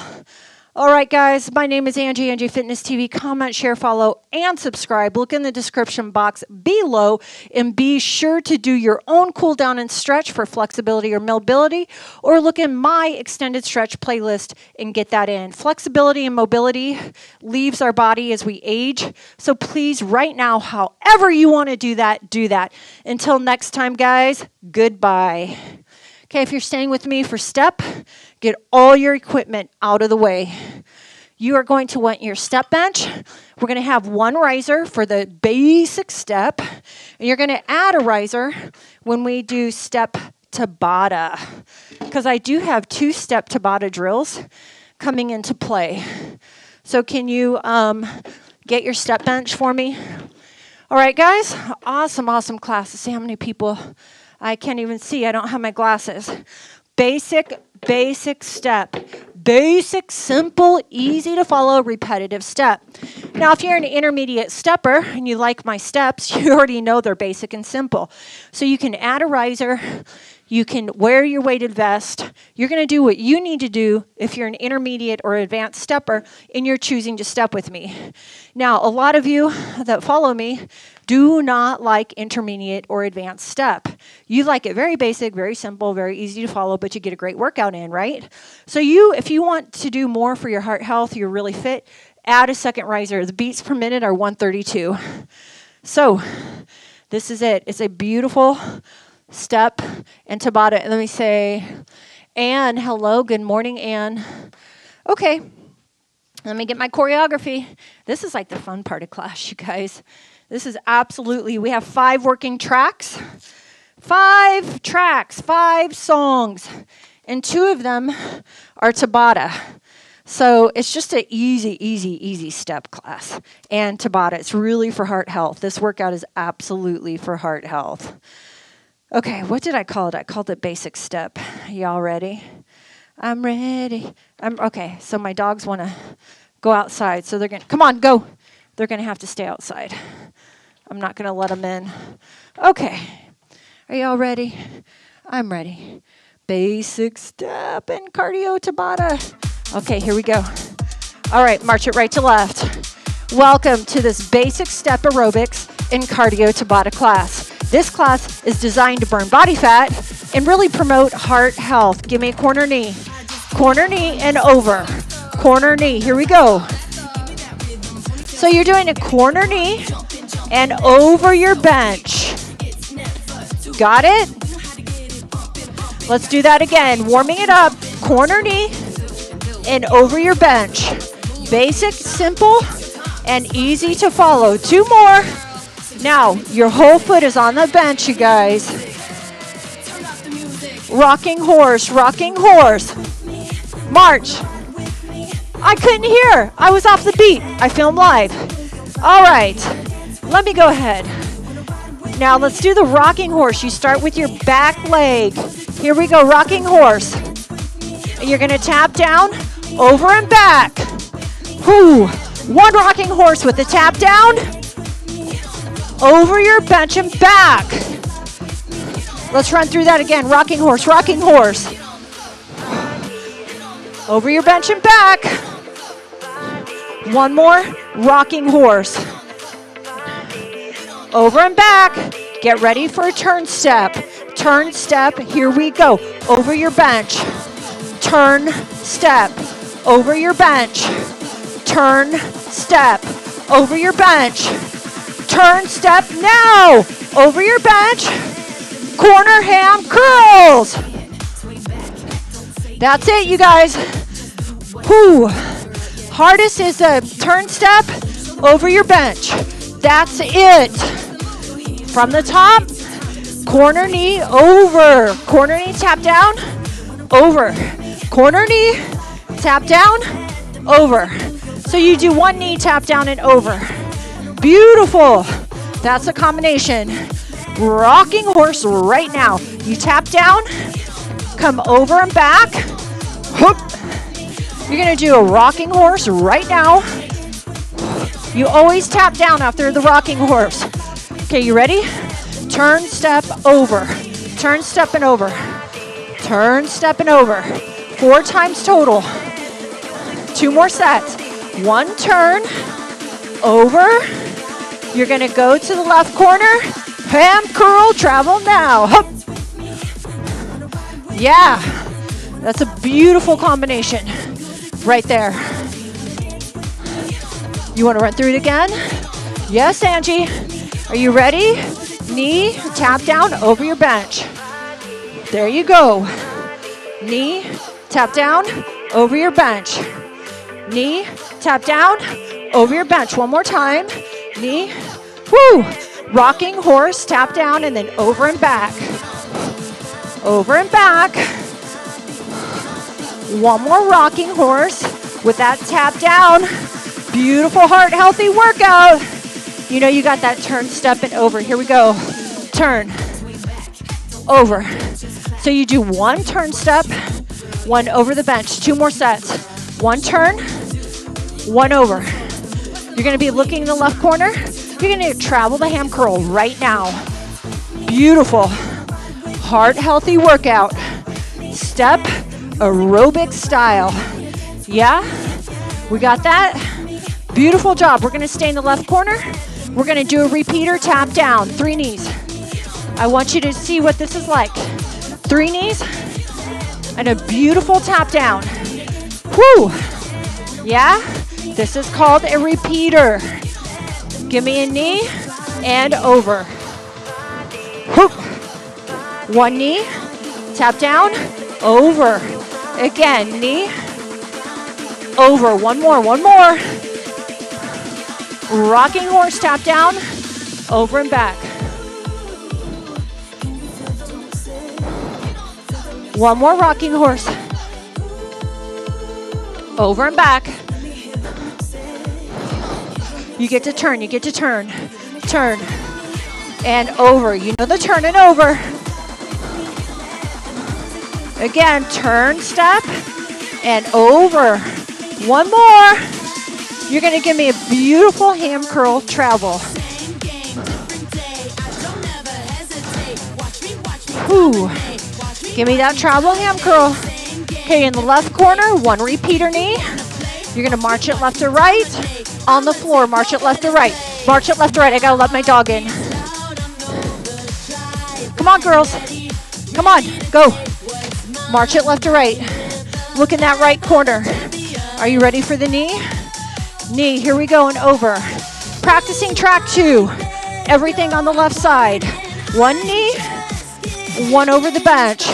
All right, guys, my name is Angie, Angie Fitness TV. Comment, share, follow, and subscribe. Look in the description box below and be sure to do your own cool down and stretch for flexibility or mobility, or look in my extended stretch playlist and get that in. Flexibility and mobility leaves our body as we age. So please, right now, however you want to do that, do that. Until next time, guys, goodbye. Okay, if you're staying with me for step, get all your equipment out of the way. You are going to want your step bench. We're going to have one riser for the basic step, and you're going to add a riser when we do step Tabata, because I do have two step Tabata drills coming into play. So, can you um, get your step bench for me? All right, guys. Awesome, awesome class. Let's see how many people I can't even see. I don't have my glasses. Basic, basic step. Basic, simple, easy to follow, repetitive step. Now, if you're an intermediate stepper and you like my steps, you already know they're basic and simple. So you can add a riser, you can wear your weighted vest. You're going to do what you need to do if you're an intermediate or advanced stepper and you're choosing to step with me. Now, a lot of you that follow me do not like intermediate or advanced step. You like it very basic, very simple, very easy to follow, but you get a great workout in, right? So you if you want to do more for your heart health, you're really fit, add a second riser. The beats per minute are 132. So, this is it. It's a beautiful step and Tabata. Let me say, Anne, hello, good morning, Anne. Okay, let me get my choreography. This is like the fun part of class, you guys. This is absolutely, we have five working tracks, five tracks, five songs, and two of them are Tabata. So it's just an easy, easy, easy step class. And Tabata, it's really for heart health. This workout is absolutely for heart health. Okay, what did I call it? I called it basic step. Y'all ready? I'm ready. I'm okay. So my dogs want to go outside. So they're going to come on, go. They're going to have to stay outside. I'm not going to let them in. Okay. Are y'all ready? I'm ready. Basic step and cardio Tabata. Okay, here we go. All right, march it right to left. Welcome to this basic step aerobics and cardio Tabata class. This class is designed to burn body fat and really promote heart health. Give me a corner knee. Corner knee and over. Corner knee. Here we go. So you're doing a corner knee and over your bench. Got it? Let's do that again. Warming it up. Corner knee and over your bench. Basic, simple, and easy to follow. Two more. Now, your whole foot is on the bench, you guys. Rocking horse, rocking horse. March. I couldn't hear. I was off the beat. I filmed live. All right. Let me go ahead. Now let's do the rocking horse. You start with your back leg. Here we go, rocking horse. And you're gonna tap down, over and back. Whoo. One rocking horse with the tap down, over your bench and back. Let's run through that again. Rocking horse, rocking horse. Over your bench and back. One more, rocking horse. Over and back. Get ready for a turn step. Turn step, here we go. Over your bench. Turn step. Over your bench. Turn step. Over your bench. Turn step now. Over your bench. Corner ham curls. That's it, you guys. Whoo. Hardest is a turn step over your bench. That's it. From the top, corner knee over. Corner knee tap down, over. Corner knee tap down, over. So you do one knee tap down and over. Beautiful. That's a combination. Rocking horse right now. You tap down, come over and back. Hoop. You're gonna do a rocking horse right now. You always tap down after the rocking horse. Okay, you ready? Turn, step, over. Turn, step, and over. Turn, step, and over. Four times total. Two more sets. One turn, over. You're gonna go to the left corner. Ham curl, travel now. Hup. Yeah, that's a beautiful combination right there. You want to run through it again? Yes, Angie. Are you ready? Knee, tap down over your bench. There you go. Knee, tap down over your bench. Knee, tap down over your bench. One more time. Knee, whoo. Rocking horse, tap down, and then over and back. Over and back. One more rocking horse with that tap down. Beautiful heart healthy workout. You know you got that turn, step, and over. Here we go. Turn, over. So you do one turn step, one over the bench. Two more sets. One turn, one over. You're gonna be looking in the left corner. You're gonna travel the ham curl right now. Beautiful. Heart healthy workout. Step aerobic style. Yeah? We got that? Beautiful job. We're gonna stay in the left corner. We're gonna do a repeater tap down, three knees. I want you to see what this is like. Three knees and a beautiful tap down. Whoo! Yeah? This is called a repeater. Give me a knee and over. Whoop. One knee, tap down, over. Again, knee, over. One more, one more. Rocking horse tap down, over and back. One more rocking horse. Over and back. You get to turn, you get to turn. Turn. And over. You know the turn and over. Again, turn, step, and over. One more. You're gonna give me a beautiful ham curl travel. Ooh. Give me that travel ham curl. Okay, in the left corner, one repeater knee You're gonna march it left to right on the floor. March it left to right. March it left to right. I gotta let my dog in. Come on, girls. Come on, go. March it left to right. Look in that right corner. Are you ready for the knee? Knee, here we go, and over. Practicing track two. Everything on the left side. One knee, one over the bench.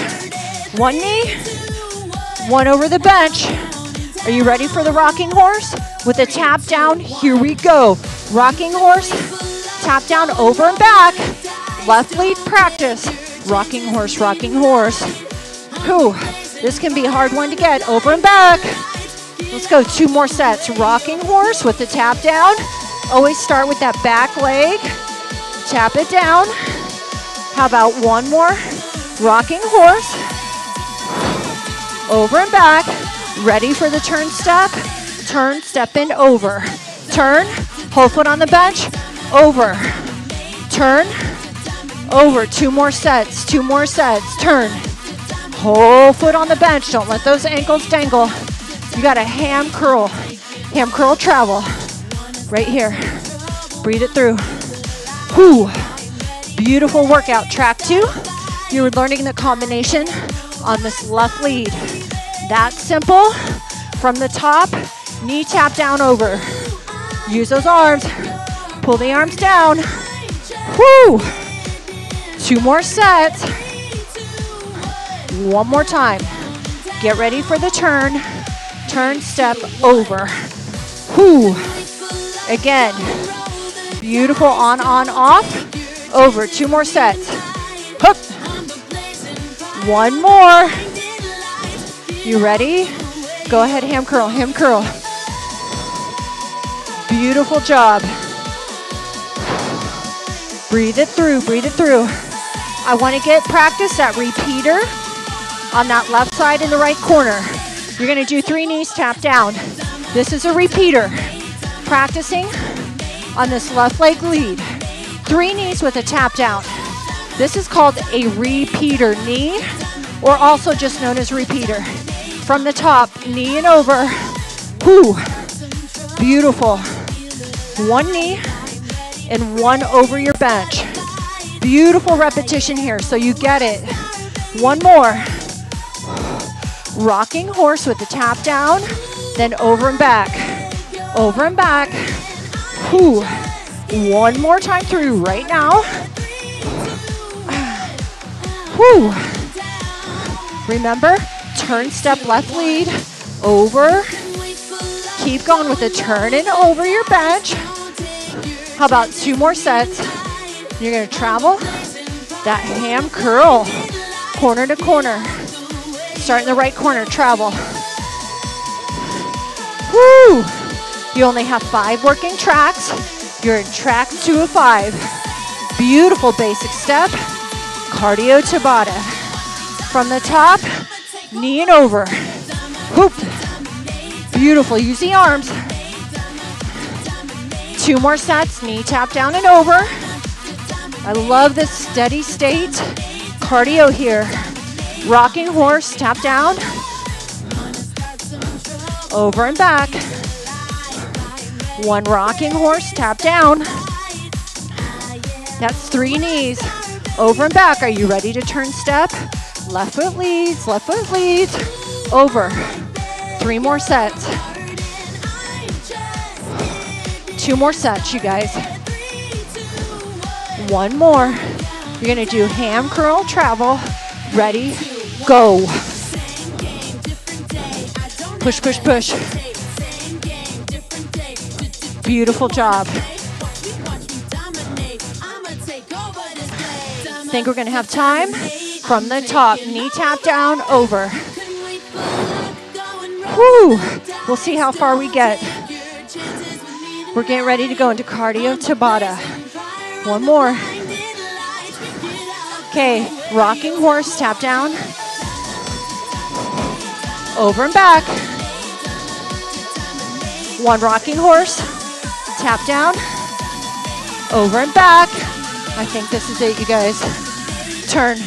One knee, one over the bench. Are you ready for the rocking horse? With a tap down, here we go. Rocking horse, tap down, over and back. Left lead practice. Rocking horse, rocking horse. Whew, this can be a hard one to get. Over and back. Let's go, two more sets. Rocking horse with the tap down. Always start with that back leg. Tap it down. How about one more? Rocking horse. Over and back. Ready for the turn step. Turn, step in, over. Turn, whole foot on the bench, over. Turn, over. Two more sets, two more sets. Turn. Whole foot on the bench. Don't let those ankles dangle. You got a ham curl. Ham curl travel. Right here. Breathe it through. Whew. Beautiful workout. Track two. You're learning the combination on this left lead. That simple. From the top, knee tap down over. Use those arms. Pull the arms down. Whoo! Two more sets. One more time. Get ready for the turn. Turn, step, over. Whoo! Again. Beautiful on, on, off. Over. Two more sets. Hook. One more. You ready? Go ahead, ham curl, ham curl. Beautiful job. Breathe it through, breathe it through. I want to get practice that repeater on that left side in the right corner. You're going to do three knees tap down. This is a repeater. Practicing on this left leg lead. Three knees with a tap down. This is called a repeater knee, or also just known as repeater. From the top, knee and over. Whoo, beautiful. One knee and one over your bench. Beautiful repetition here, so you get it. One more. Rocking horse with the tap down, then over and back. Over and back. Whew. One more time through right now. Whew. Remember, turn, step, left lead, over. Keep going with the turn and over your bench. How about two more sets? You're gonna travel that ham curl, corner to corner. Start in the right corner, travel. Woo! You only have five working tracks. You're in track two of five. Beautiful basic step, cardio Tabata. From the top, knee and over. Hoop. Beautiful, use the arms. Two more sets, knee tap down and over. I love this steady state cardio here. Rocking horse, tap down. Over and back. One rocking horse, tap down. That's three knees. Over and back. Are you ready to turn step? Left foot leads, left foot leads. Over. Three more sets. Two more sets, you guys. One more. You're gonna do ham curl travel. Ready, go. Push, push, push. Beautiful job. Think we're gonna have time? From the top, knee tap down, over. Whew. We'll see how far we get. We're getting ready to go into cardio Tabata. One more. Okay, rocking horse, tap down. Over and back. One rocking horse, tap down. Over and back. I think this is it, you guys. Turn.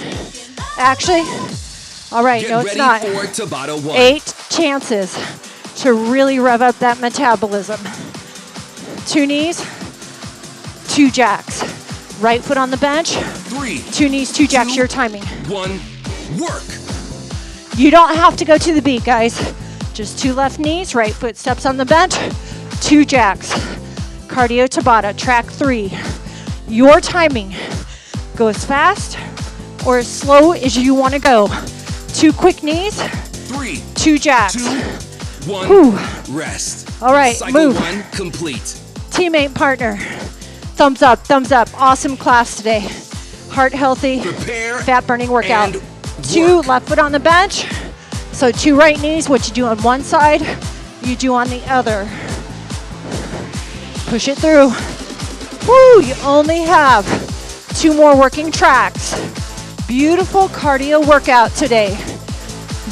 Actually, all right, Get no, it's not. 1. Eight chances. to really rev up that metabolism. Two knees, two jacks. Right foot on the bench, Three, two knees, two jacks, Two. your timing. one, work. You don't have to go to the beat, guys. Just two left knees, right foot steps on the bench, two jacks. Cardio Tabata, track three. Your timing. Go as fast or as slow as you want to go. Two quick knees, Three, two jacks. two, one, Whew. rest. All right, Cycle move. one complete. Teammate, partner. Thumbs up, thumbs up. Awesome class today. Heart healthy, Prepare. fat burning workout. Two work. left foot on the bench. So two right knees, what you do on one side, you do on the other. Push it through. Woo, you only have two more working tracks. Beautiful cardio workout today.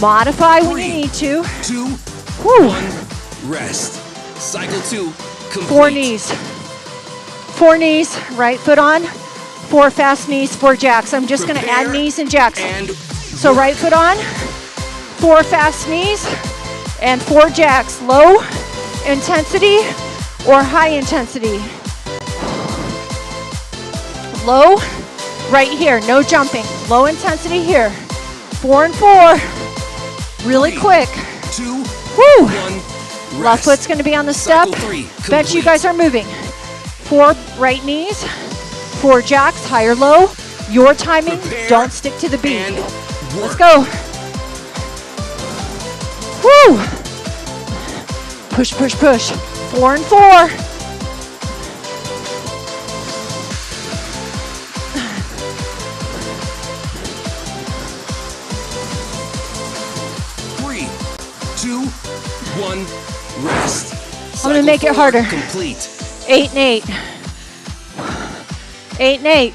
Modify when you need to. Two, Woo. one, rest. Cycle two complete. Four knees. Four knees, right foot on. Four fast knees, four jacks. I'm just gonna add knees and jacks. And So right foot on, four fast knees, and four jacks. Low intensity or high intensity. Low, right here, no jumping. Low intensity here. Four and four, really Three. quick. two, Woo! one, Left foot's gonna be on the step. Three Bet you guys are moving. Four right knees, four jacks, high or low. Your timing, Prepare don't stick to the beat. And Let's go. Woo! Push, push, push. Four and four. Three, two, one, rest. I'm gonna make it harder. Complete. Eight and eight. Eight and eight.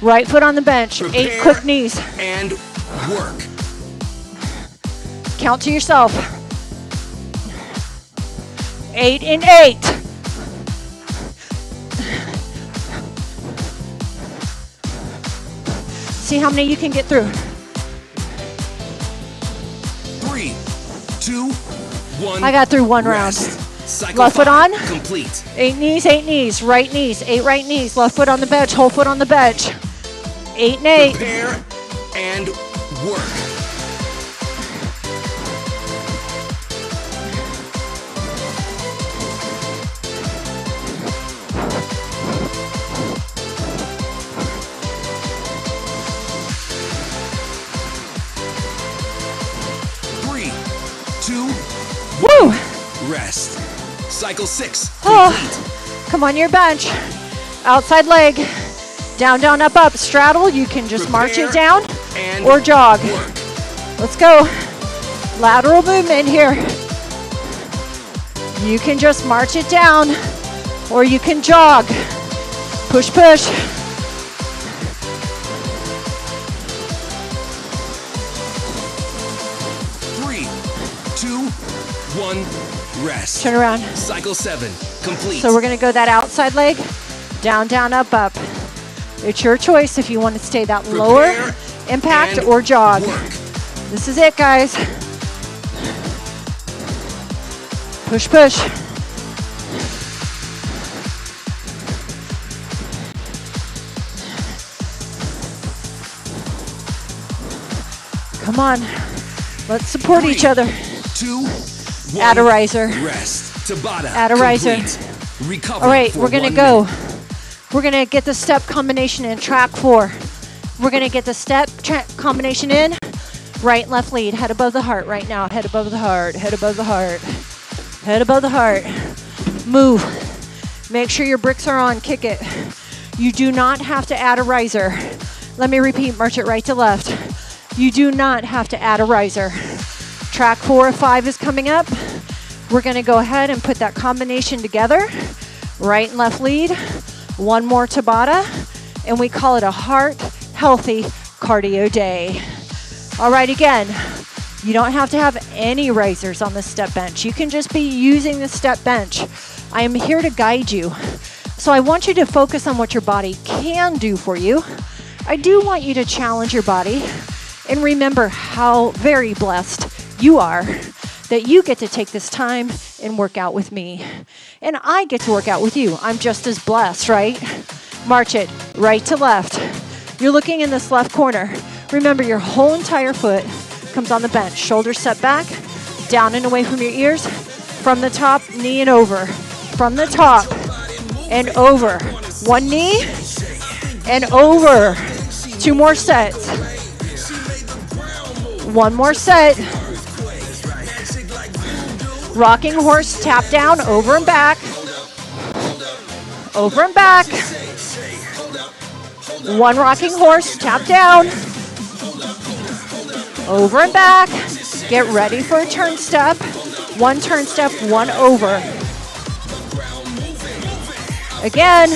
Right foot on the bench. Eight quick knees. And work. Count to yourself. Eight and eight. See how many you can get through. Three, two, one. I got through one round. rest. Cycle Left foot on. Complete. Eight knees, eight knees, right knees, eight right knees, left foot on the bench, whole foot on the bench. Eight and eight. Prepare and work. Three, two, Woo! rest. Cycle six. Oh. Complete. Come on your bench. Outside leg. Down, down, up, up. Straddle. You can just march it down and or jog. work. Let's go. Lateral movement here. You can just march it down or you can jog. Push, push. Three, two, one, rest. Turn around. Cycle seven. Complete. So we're gonna go that outside leg, down, down, up, up. It's your choice if you want to stay that lower Prepare impact and or jog. Work. This is it, guys. Push, push. Come on. Let's support each other. Two, one, Add a riser. Rest. Tabata. Add a riser. Complete. Recover. All right, we're gonna go. minute. We're gonna get the step combination in track four. We're gonna get the step combination in. Right left lead, head above the heart right now. Head above the heart, head above the heart, head above the heart. Move. Make sure your bricks are on, kick it. You do not have to add a riser. Let me repeat, march it right to left. You do not have to add a riser. Track four or five is coming up. We're gonna go ahead and put that combination together. Right and left lead, one more Tabata, and we call it a heart healthy cardio day. All right, again, you don't have to have any risers on the step bench. You can just be using the step bench. I am here to guide you. So I want you to focus on what your body can do for you. I do want you to challenge your body and remember how very blessed you are that you get to take this time and work out with me. And I get to work out with you. I'm just as blessed, right? March it right to left. You're looking in this left corner. Remember, your whole entire foot comes on the bench. Shoulders set back, down and away from your ears. From the top, knee and over. From the top and over. One knee and over. Two more sets. One more set. Rocking horse, tap down, over and back. Over and back. One rocking horse, tap down. Over and back. Get ready for a turn step. One turn step, one over. Again.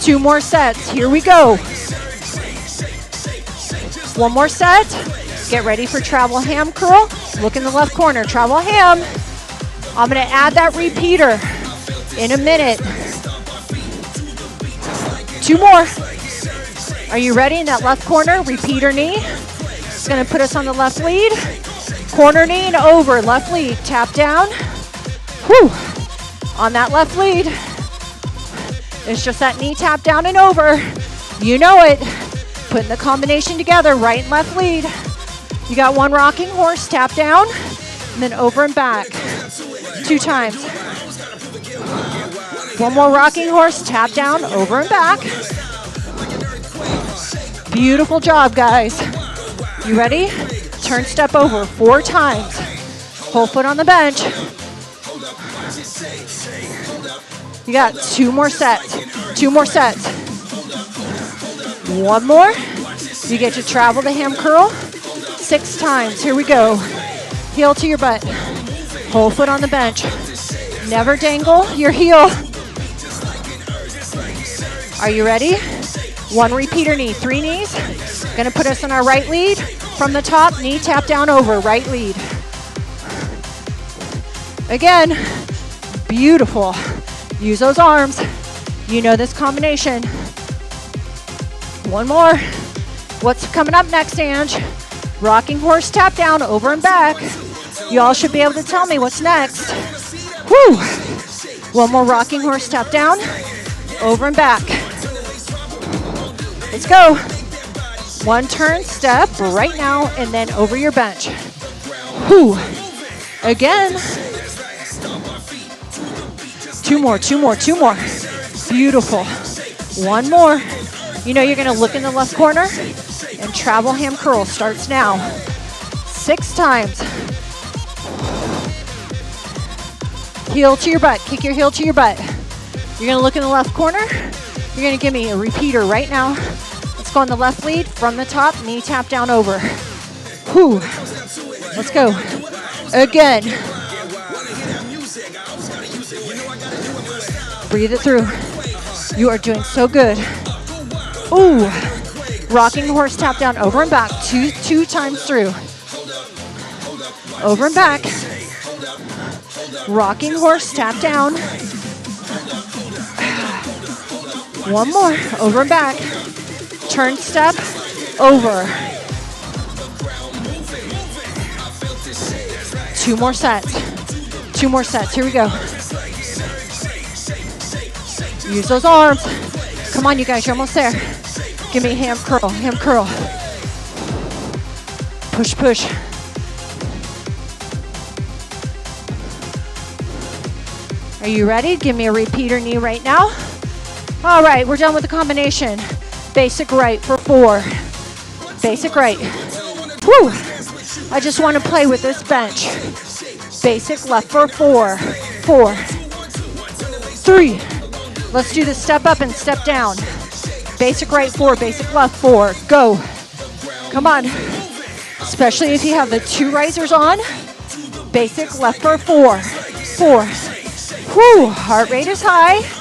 Two more sets. Here we go. One more set. Get ready for travel ham curl. Look in the left corner, travel ham. I'm gonna add that repeater in a minute. Two more. Are you ready in that left corner? Repeater knee. It's gonna put us on the left lead. Corner knee and over, left lead, tap down. Whew. On that left lead. It's just that knee tap down and over. You know it. Putting the combination together, right and left lead. You got one rocking horse, tap down, and then over and back. Two times. One more rocking horse, tap down, over and back. Beautiful job, guys. You ready? Turn step over four times. Whole foot on the bench. You got two more sets. Two more sets. One more. You get to travel the ham curl six times. Here we go. Heel to your butt. Whole foot on the bench. Never dangle your heel. Are you ready? One repeater knee, three knees. Gonna put us in our right lead. From the top, knee tap down over, right lead. Again, beautiful. Use those arms. You know this combination. One more. What's coming up next, Ange? Rocking horse tap down, over and back. You all should be able to tell me what's next. Whew. One more rocking horse tap down, over and back. Let's go. One turn step right now, and then over your bench. Whew. Again. Two more, two more, two more. Beautiful. One more. You know you're gonna look in the left corner and travel ham curl starts now. Six times. Heel to your butt, kick your heel to your butt. You're gonna look in the left corner. You're gonna give me a repeater right now. Let's go on the left lead from the top, knee tap down over. Whew. Let's go. Again. Breathe it through. You are doing so good. Ooh. Rocking horse tap down over and back two two times through. Over and back. Rocking horse tap down. One more. Over and back. Turn step over. Two more sets. Two more sets. Here we go. Use those arms. Come on, you guys, you're almost there. Give me a ham curl, ham curl. Push, push. Are you ready? Give me a repeater knee right now. All right, we're done with the combination. Basic right for four. Basic right. Whew. I just want to play with this bench. Basic left for four. Four. Three. Let's do the step up and step down. Basic right four, basic left four. Go. Come on. Especially if you have the two risers on. Basic left for four. Four. Whew, heart rate is high.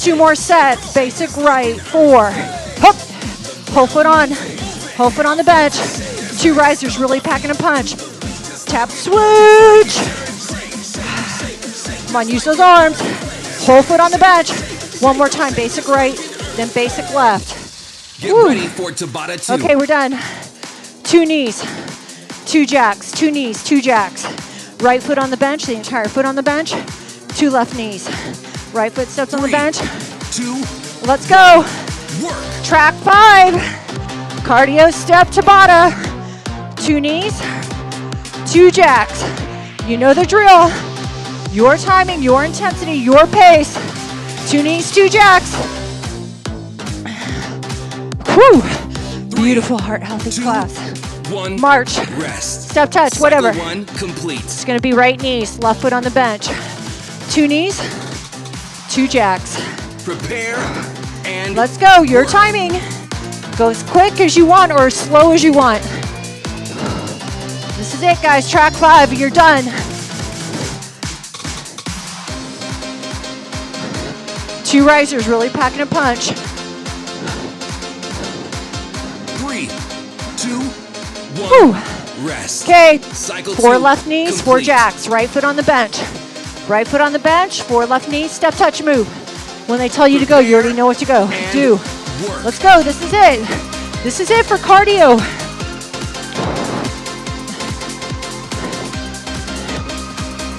Two more sets. Basic right, four. Hup. Whole foot on. Whole foot on the bench. Two risers really packing a punch. Tap switch. Come on, use those arms. Whole foot on the bench. One more time. Basic right, then basic left. Get Woo. ready for Tabata 2. Okay, we're done. Two knees. two jacks, two knees, two jacks. Right foot on the bench, the entire foot on the bench, two left knees. Right foot steps on the bench. Two, Let's go. work. Track five. Cardio step Tabata. Two knees, two jacks. You know the drill. Your timing, your intensity, your pace. Two knees, two jacks. Whew. Beautiful heart healthy two, class. One, March. rest. Step touch, Cycle whatever. one, complete. It's gonna be right knees, left foot on the bench. Two knees, two jacks. Prepare and Let's go. Your timing. Go as quick as you want or as slow as you want. This is it, guys. Track five. You're done. Two risers, really packing a punch. three, two, Whew. rest. Okay. Four two, left knees, four jacks. Right foot on the bench. Right foot on the bench, four left knees, step touch move. When they tell you to go, you already know what to go. Do. Work. Let's go. This is it. This is it for cardio.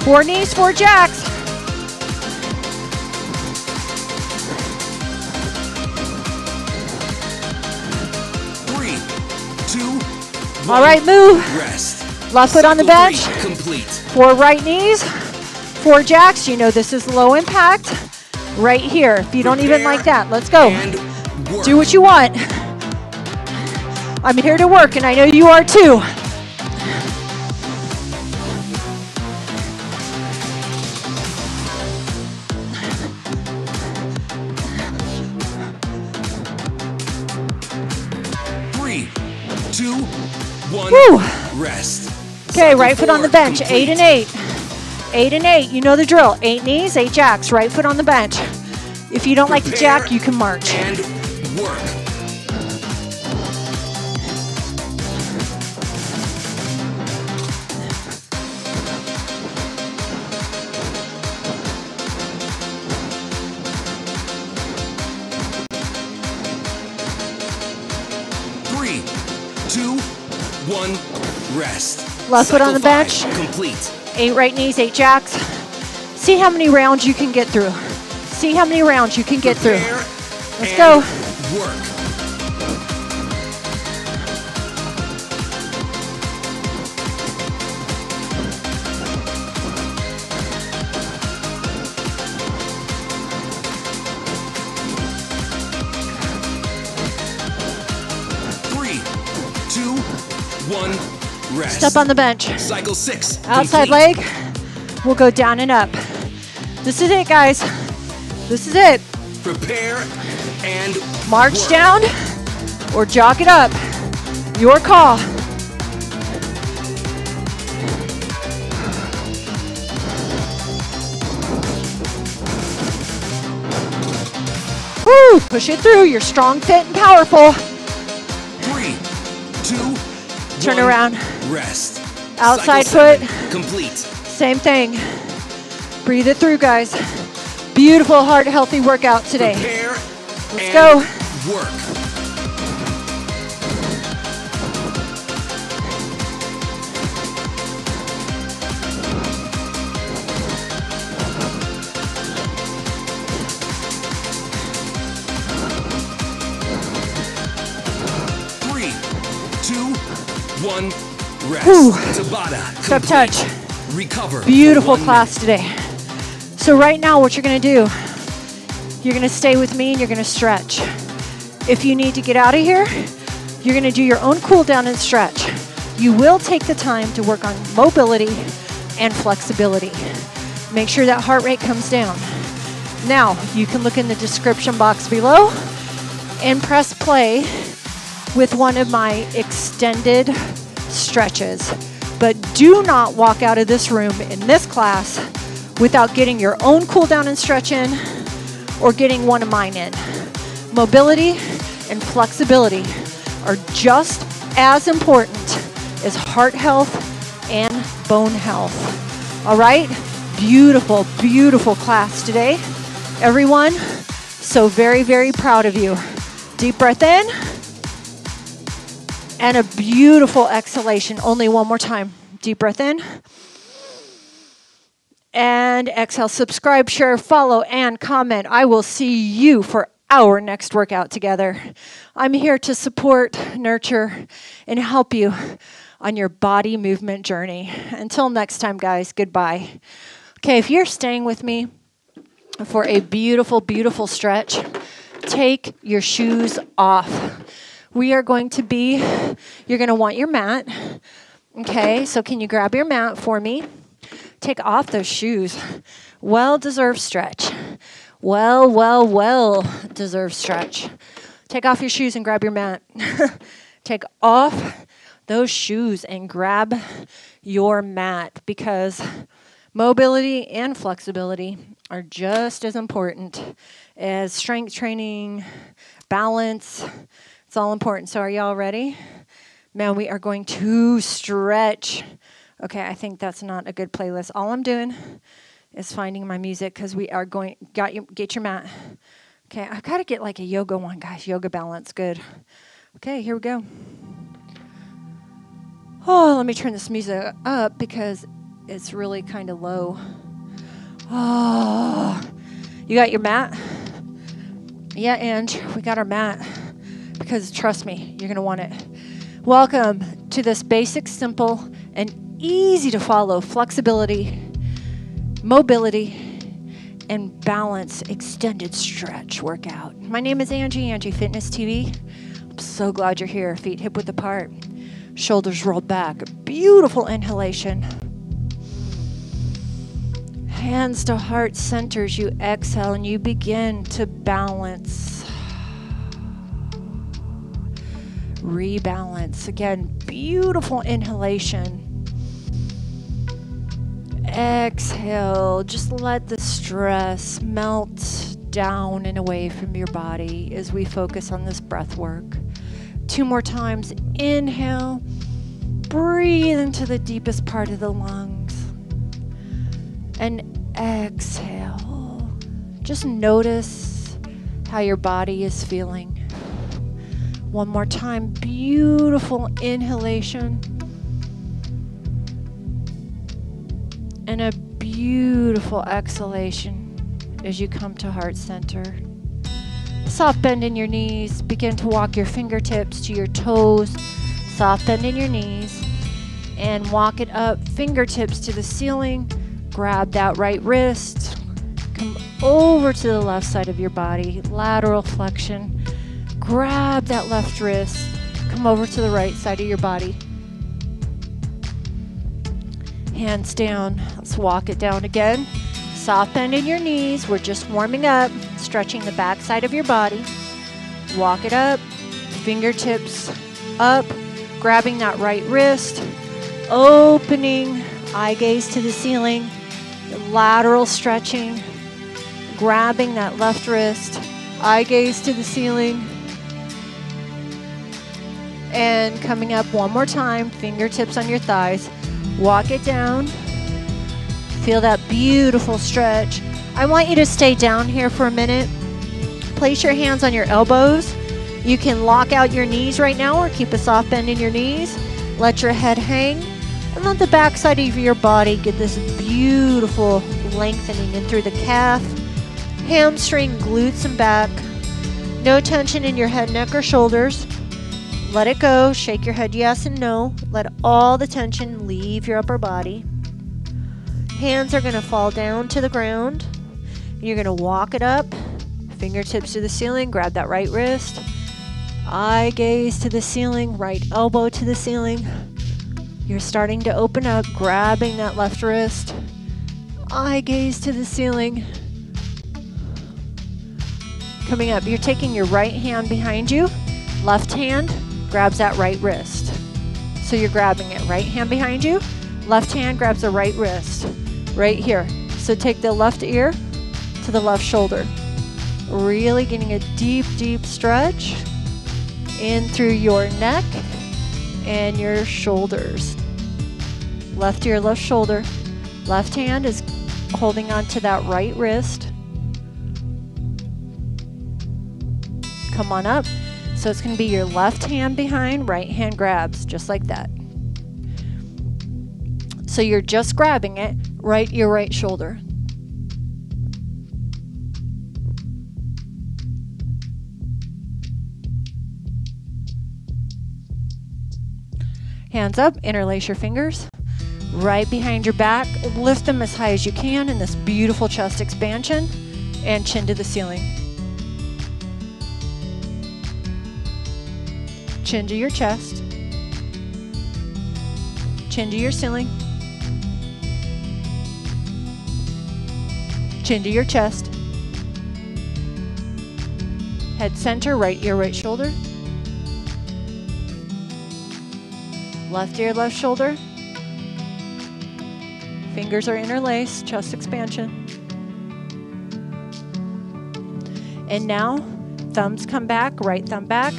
Four knees, four jacks. Three, two, one, All right, move. Rest. Left foot on the bench. complete. Four right knees, four jacks. You know this is low impact. Right here. If you don't even like that, let's go. Do what you want. I'm here to work, and I know you are too. Three, two, one, Woo. rest. Okay, right foot on the bench. Eight and eight. Eight and eight. You know the drill. Eight knees, eight jacks. Right foot on the bench. If you don't like the jack, you can march. And work. Three, two, one, rest. Left foot on the bench. Complete. Eight right knees, eight jacks. See how many rounds you can get through. See how many rounds you can get through. Let's go. Work. Step on the bench. Cycle six. Outside complete. leg. We'll go down and up. This is it, guys. This is it. Prepare and March work. down or jog it up. Your call. Woo! Push it through. You're strong, fit, and powerful. Turn one, around. Rest. Outside Cycle foot. Complete. Same thing. Breathe it through, guys. Beautiful, heart healthy workout today. Prepare Let's go. Work. Whew. Tabata. Step touch. Recover. Beautiful class today. So right now, what you're gonna do, you're gonna stay with me and you're gonna stretch. If you need to get out of here, you're gonna do your own cool down and stretch. You will take the time to work on mobility and flexibility. Make sure that heart rate comes down. Now, you can look in the description box below and press play with one of my extended stretches. But do not walk out of this room in this class without getting your own cool down and stretch in or getting one of mine in. Mobility and flexibility are just as important as heart health and bone health. All right? Beautiful, beautiful class today. Everyone, so very, very proud of you. Deep breath in. And a beautiful exhalation. Only one more time. Deep breath in. And exhale. Subscribe, share, follow, and comment. I will see you for our next workout together. I'm here to support, nurture, and help you on your body movement journey. Until next time, guys, goodbye. Okay, if you're staying with me for a beautiful, beautiful stretch, take your shoes off. We are going to be, you're going to want your mat. Okay, so can you grab your mat for me? Take off those shoes. Well deserved stretch. Well, well, well deserved stretch. Take off your shoes and grab your mat. Take off those shoes and grab your mat because mobility and flexibility are just as important as strength training, balance. It's all important. So, are y'all ready? Man, we are going to stretch. Okay, I think that's not a good playlist. All I'm doing is finding my music because we are going. Got you. Get your mat. Okay, I've got to get like a yoga one, guys. Yoga balance, good. Okay, here we go. Oh, let me turn this music up because it's really kind of low. Oh, you got your mat? Yeah, and we got our mat because trust me, you're going to want it. Welcome to this basic, simple, and easy to follow flexibility, mobility, and balance extended stretch workout. My name is Angie, Angie Fitness TV. I'm so glad you're here. Feet hip width apart, shoulders rolled back. Beautiful inhalation. Hands to heart centers. You exhale and you begin to balance. Rebalance. Again, beautiful inhalation. Exhale. Just let the stress melt down and away from your body as we focus on this breath work. Two more times. Inhale. Breathe into the deepest part of the lungs. And exhale. Just notice how your body is feeling. One more time. Beautiful inhalation. And a beautiful exhalation as you come to heart center. Soft bend in your knees. Begin to walk your fingertips to your toes. Soft bend in your knees. And walk it up, fingertips to the ceiling. Grab that right wrist. Come over to the left side of your body. Lateral flexion. Grab that left wrist. Come over to the right side of your body hands down. Let's walk it down again. Soft bend in your knees. We're just warming up, stretching the back side of your body. Walk it up, fingertips up, grabbing that right wrist, opening, eye gaze to the ceiling, lateral stretching, grabbing that left wrist, eye gaze to the ceiling, and coming up one more time, fingertips on your thighs. Walk it down. Feel that beautiful stretch. I want you to stay down here for a minute. Place your hands on your elbows. You can lock out your knees right now or keep a soft bend in your knees. Let your head hang and let the backside of your body get this beautiful lengthening in through the calf, hamstring, glutes, and back. No tension in your head, neck, or shoulders. Let it go. Shake your head yes and no. Let all the tension leave your upper body. Hands are going to fall down to the ground. You're going to walk it up. Fingertips to the ceiling. Grab that right wrist. Eye gaze to the ceiling. Right elbow to the ceiling. You're starting to open up, grabbing that left wrist. Eye gaze to the ceiling. Coming up, you're taking your right hand behind you, left hand grabs that right wrist. So you're grabbing it. Right hand behind you, left hand grabs the right wrist. Right here. So take the left ear to the left shoulder. Really getting a deep, deep stretch in through your neck and your shoulders. Left ear, left shoulder. Left hand is holding on to that right wrist. Come on up. So it's going to be your left hand behind, right hand grabs, just like that. So you're just grabbing it, right your right shoulder. Hands up, interlace your fingers right behind your back. Lift them as high as you can in this beautiful chest expansion and chin to the ceiling. Chin to your chest. Chin to your ceiling. Chin to your chest. Head center, right ear, right shoulder. Left ear, left shoulder. Fingers are interlaced, chest expansion. And now, thumbs come back, right thumb back,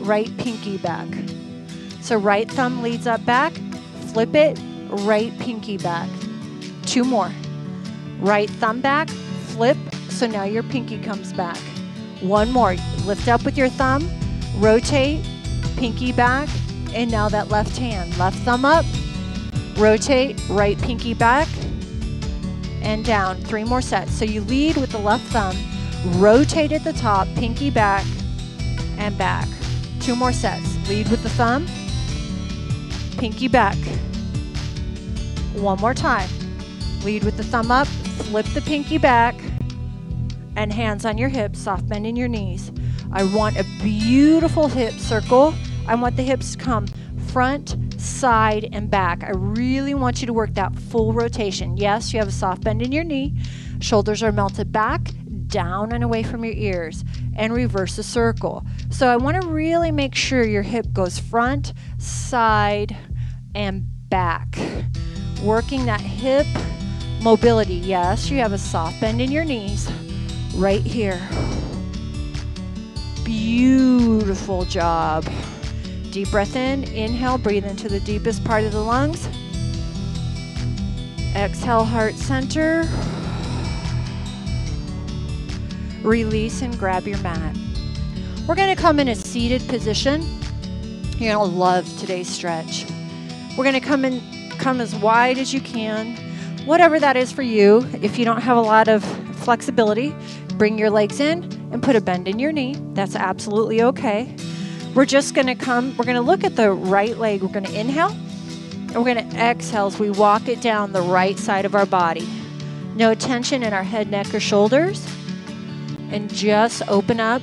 right pinky back. So right thumb leads up back, flip it, right pinky back. Two more. Right thumb back, flip, so now your pinky comes back. One more. Lift up with your thumb, rotate, pinky back, and now that left hand. Left thumb up, rotate, right pinky back, and down. Three more sets. So you lead with the left thumb, rotate at the top, pinky back, and back. Two more sets. Lead with the thumb, pinky back. One more time. Lead with the thumb up, flip the pinky back, and hands on your hips, soft bend in your knees. I want a beautiful hip circle. I want the hips to come front, side, and back. I really want you to work that full rotation. Yes, you have a soft bend in your knee. Shoulders are melted back, down and away from your ears, and reverse the circle. So I want to really make sure your hip goes front, side, and back. Working that hip mobility. Yes, you have a soft bend in your knees right here. Beautiful job. Deep breath in, inhale, breathe into the deepest part of the lungs. Exhale, heart center. Release and grab your mat. We're going to come in a seated position. You're going to love today's stretch. We're going to come in come as wide as you can. Whatever that is for you. If you don't have a lot of flexibility, bring your legs in and put a bend in your knee. That's absolutely okay. We're just going to come, we're going to look at the right leg. We're going to inhale and we're going to exhale as we walk it down the right side of our body. No tension in our head, neck, or shoulders. And just open up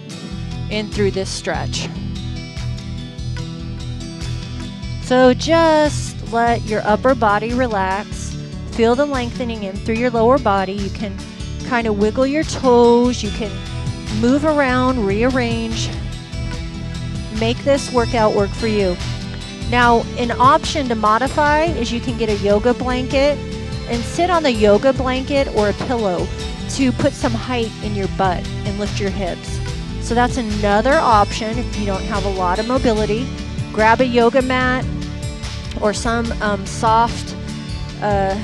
in through this stretch. So just let your upper body relax. Feel the lengthening in through your lower body. You can kind of wiggle your toes. You can move around, rearrange make this workout work for you. Now, an option to modify is you can get a yoga blanket and sit on the yoga blanket or a pillow to put some height in your butt and lift your hips. So that's another option if you don't have a lot of mobility. Grab a yoga mat or some um, soft, uh,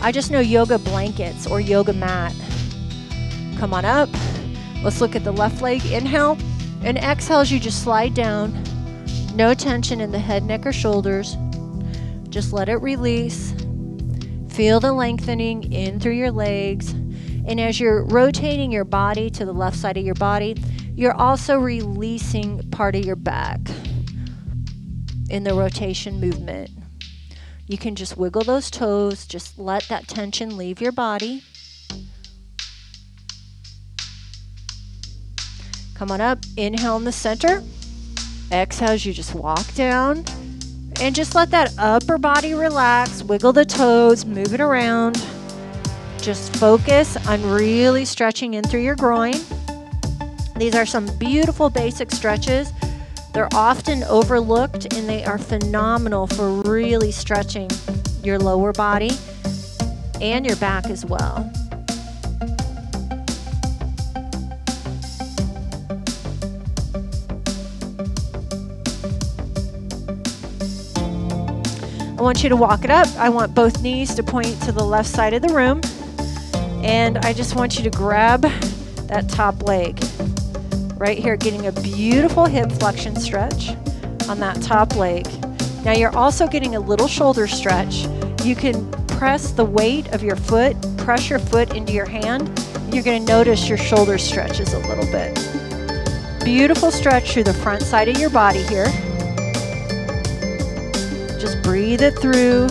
I just know yoga blankets or yoga mat. Come on up. Let's look at the left leg. Inhale. And exhale as you just slide down. No tension in the head, neck, or shoulders. Just let it release. Feel the lengthening in through your legs. And as you're rotating your body to the left side of your body, you're also releasing part of your back in the rotation movement. You can just wiggle those toes, just let that tension leave your body. Come on up. Inhale in the center. Exhale as you just walk down. And just let that upper body relax. Wiggle the toes, move it around. Just focus on really stretching in through your groin. These are some beautiful basic stretches. They're often overlooked and they are phenomenal for really stretching your lower body and your back as well. I want you to walk it up. I want both knees to point to the left side of the room. And I just want you to grab that top leg. Right here, getting a beautiful hip flexion stretch on that top leg. Now you're also getting a little shoulder stretch. You can press the weight of your foot, press your foot into your hand. You're gonna notice your shoulder stretches a little bit. Beautiful stretch through the front side of your body here. Just breathe it through.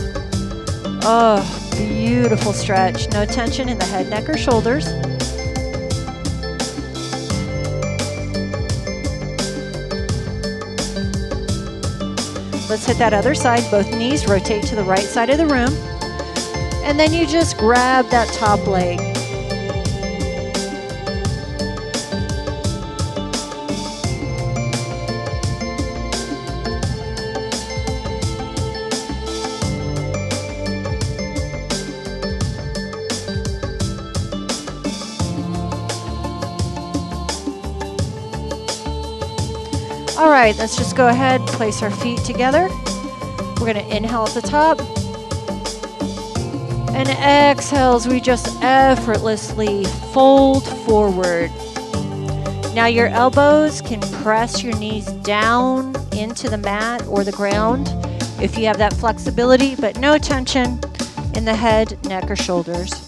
Oh, beautiful stretch. No tension in the head, neck, or shoulders. Let's hit that other side. Both knees rotate to the right side of the room. And then you just grab that top leg. Right, let's just go ahead, place our feet together. We're gonna inhale at the top. And exhales, we just effortlessly fold forward. Now your elbows can press your knees down into the mat or the ground if you have that flexibility, but no tension in the head, neck, or shoulders.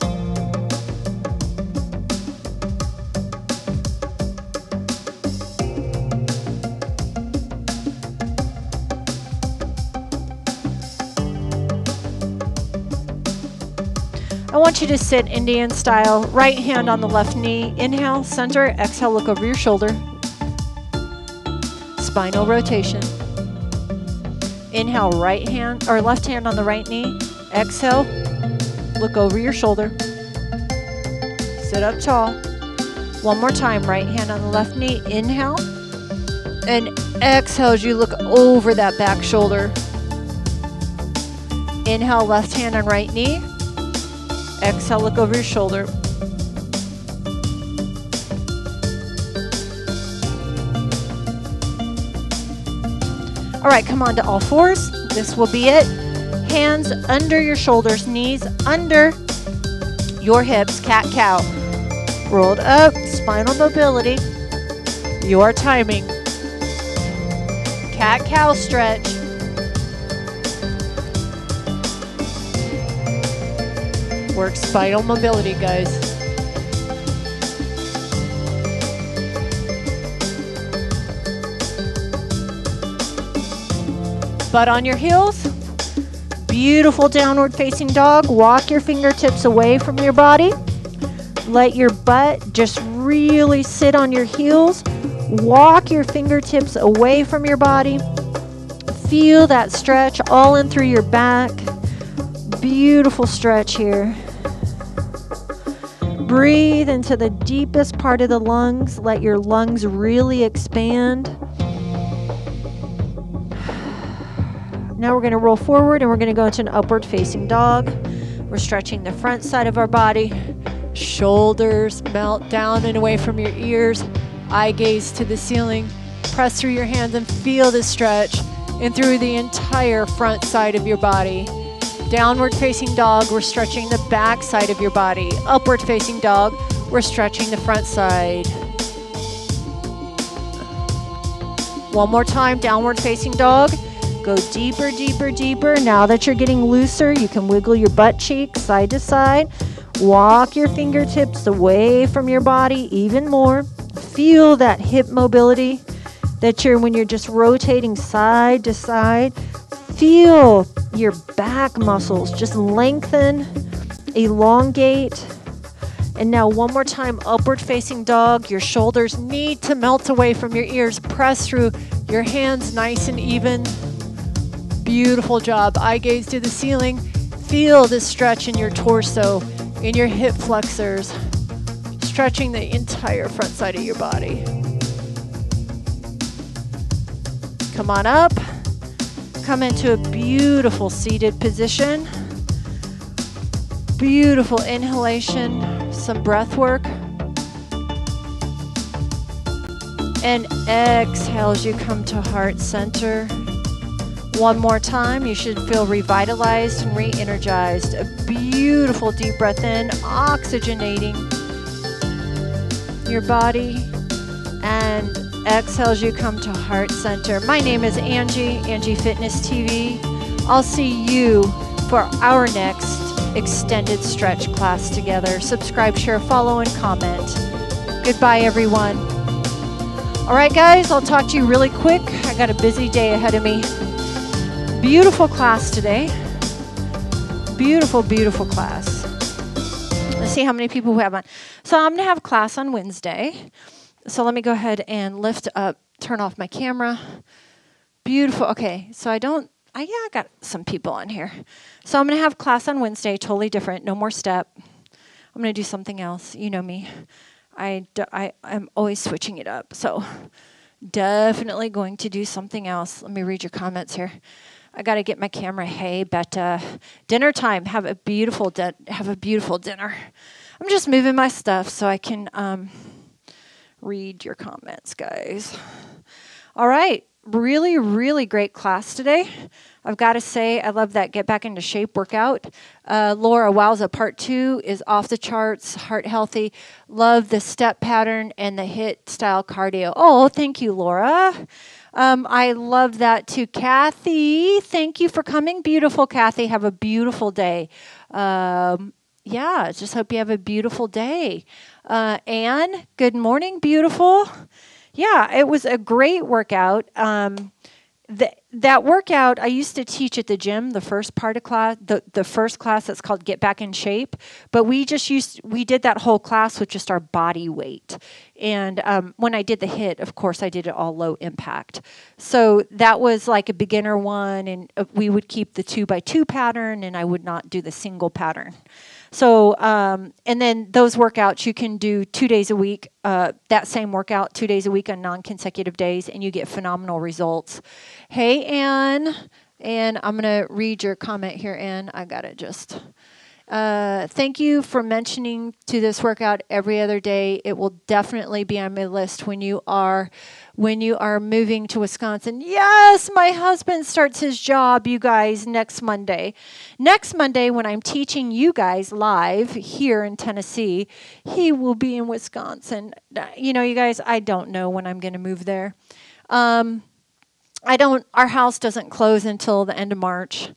You to sit Indian style, right hand on the left knee. Inhale, center, exhale, look over your shoulder. Spinal rotation. Inhale, right hand or left hand on the right knee. Exhale, look over your shoulder. Sit up tall. One more time, right hand on the left knee. Inhale. And exhale as you look over that back shoulder. Inhale, left hand on right knee. Exhale, look over your shoulder. All right, come on to all fours. This will be it. Hands under your shoulders, knees under your hips, cat cow. Rolled up, spinal mobility. Your timing. Cat cow stretch. Work spinal mobility, guys. Butt on your heels. Beautiful downward facing dog. Walk your fingertips away from your body. Let your butt just really sit on your heels. Walk your fingertips away from your body. Feel that stretch all in through your back. Beautiful stretch here. Breathe into the deepest part of the lungs. Let your lungs really expand. Now we're going to roll forward and we're going to go into an upward facing dog. We're stretching the front side of our body. Shoulders melt down and away from your ears. Eye gaze to the ceiling. Press through your hands and feel the stretch and through the entire front side of your body. Downward facing dog, we're stretching the back side of your body. Upward facing dog, we're stretching the front side. One more time, downward facing dog. Go deeper, deeper, deeper. Now that you're getting looser, you can wiggle your butt cheeks side to side. Walk your fingertips away from your body even more. Feel that hip mobility that you're when you're just rotating side to side. Feel your back muscles just lengthen, elongate. And now, one more time, upward facing dog. Your shoulders need to melt away from your ears. Press through your hands nice and even. Beautiful job. Eye gaze to the ceiling. Feel the stretch in your torso, in your hip flexors, stretching the entire front side of your body. Come on up. Come into a beautiful seated position. Beautiful inhalation, some breath work. And exhale as you come to heart center. One more time, you should feel revitalized and re energized. A beautiful deep breath in, oxygenating your body. and exhales you come to heart center. My name is Angie, Angie Fitness TV. I'll see you for our next extended stretch class together. Subscribe, share, follow, and comment. Goodbye, everyone. All right, guys, I'll talk to you really quick. I got a busy day ahead of me. Beautiful class today. Beautiful, beautiful class. Let's see how many people we have on. So I'm going to have class on Wednesday. So let me go ahead and lift up, turn off my camera. Beautiful. Okay, so I don't, I, yeah, I got some people on here. So I'm going to have class on Wednesday, totally different, no more step. I'm going to do something else. You know me. I, I, I'm always switching it up. So definitely going to do something else. Let me read your comments here. I got to get my camera. Hey, Betta. Dinner time. Have a beautiful di- have a beautiful dinner. I'm just moving my stuff so I can um, read your comments, guys. All right. Really, really great class today. I've got to say, I love that get back into shape workout. Uh, Laura Wowza part two is off the charts, heart healthy. Love the step pattern and the HIIT style cardio. Oh, thank you, Laura. Um, I love that too. Kathy, thank you for coming. Beautiful, Kathy. Have a beautiful day. Um, yeah, just hope you have a beautiful day. Uh, Anne, good morning, beautiful. Yeah, it was a great workout. Um, the, that workout I used to teach at the gym, the first part of class, the, the first class that's called Get Back in Shape. But we just used, we did that whole class with just our body weight. And um, when I did the HIIT of course, I did it all low impact. So that was like a beginner one, and uh, we would keep the two by two pattern, and I would not do the single pattern. So, um, and then those workouts you can do two days a week, uh, that same workout two days a week on non consecutive days, and you get phenomenal results. Hey, Anne. And I'm going to read your comment here, Anne. I got to just. Uh, thank you for mentioning to this workout every other day. It will definitely be on my list when you are when you are moving to Wisconsin. Yes, my husband starts his job, you guys, next Monday. Next Monday, when I'm teaching you guys live here in Tennessee, he will be in Wisconsin. You know, you guys, I don't know when I'm going to move there. Um, I don't. Our house doesn't close until the end of March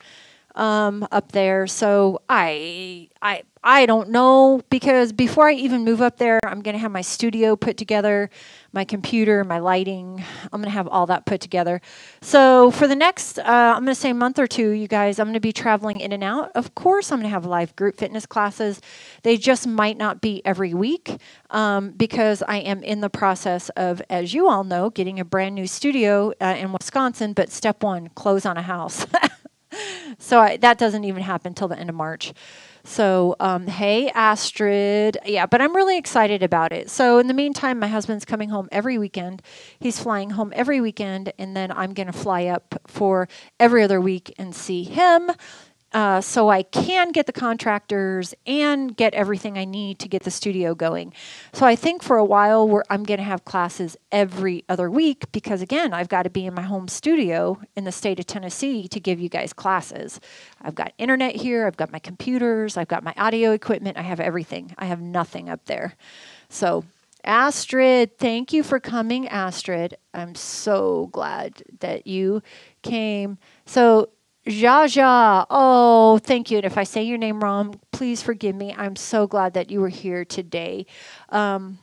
um, up there. So I I I don't know because before I even move up there, I'm gonna have my studio put together, my computer, my lighting. I'm gonna have all that put together. So for the next, uh, I'm gonna say month or two, you guys, I'm gonna be traveling in and out. Of course, I'm gonna have live group fitness classes. They just might not be every week um, because I am in the process of, as you all know, getting a brand new studio uh, in Wisconsin. But step one, close on a house. so I, that doesn't even happen till the end of March. So, um, hey, Astrid. Yeah, but I'm really excited about it. So, in the meantime, my husband's coming home every weekend. He's flying home every weekend, and then I'm going to fly up for every other week and see him. Uh, so I can get the contractors and get everything I need to get the studio going. So I think for a while I'm going to have classes every other week because again I've got to be in my home studio in the state of Tennessee to give you guys classes. I've got internet here, I've got my computers, I've got my audio equipment, I have everything. I have nothing up there. So Astrid, thank you for coming, Astrid. I'm so glad that you came. So Jaja. Oh, thank you. And if I say your name wrong, please forgive me. I'm so glad that you were here today. Um,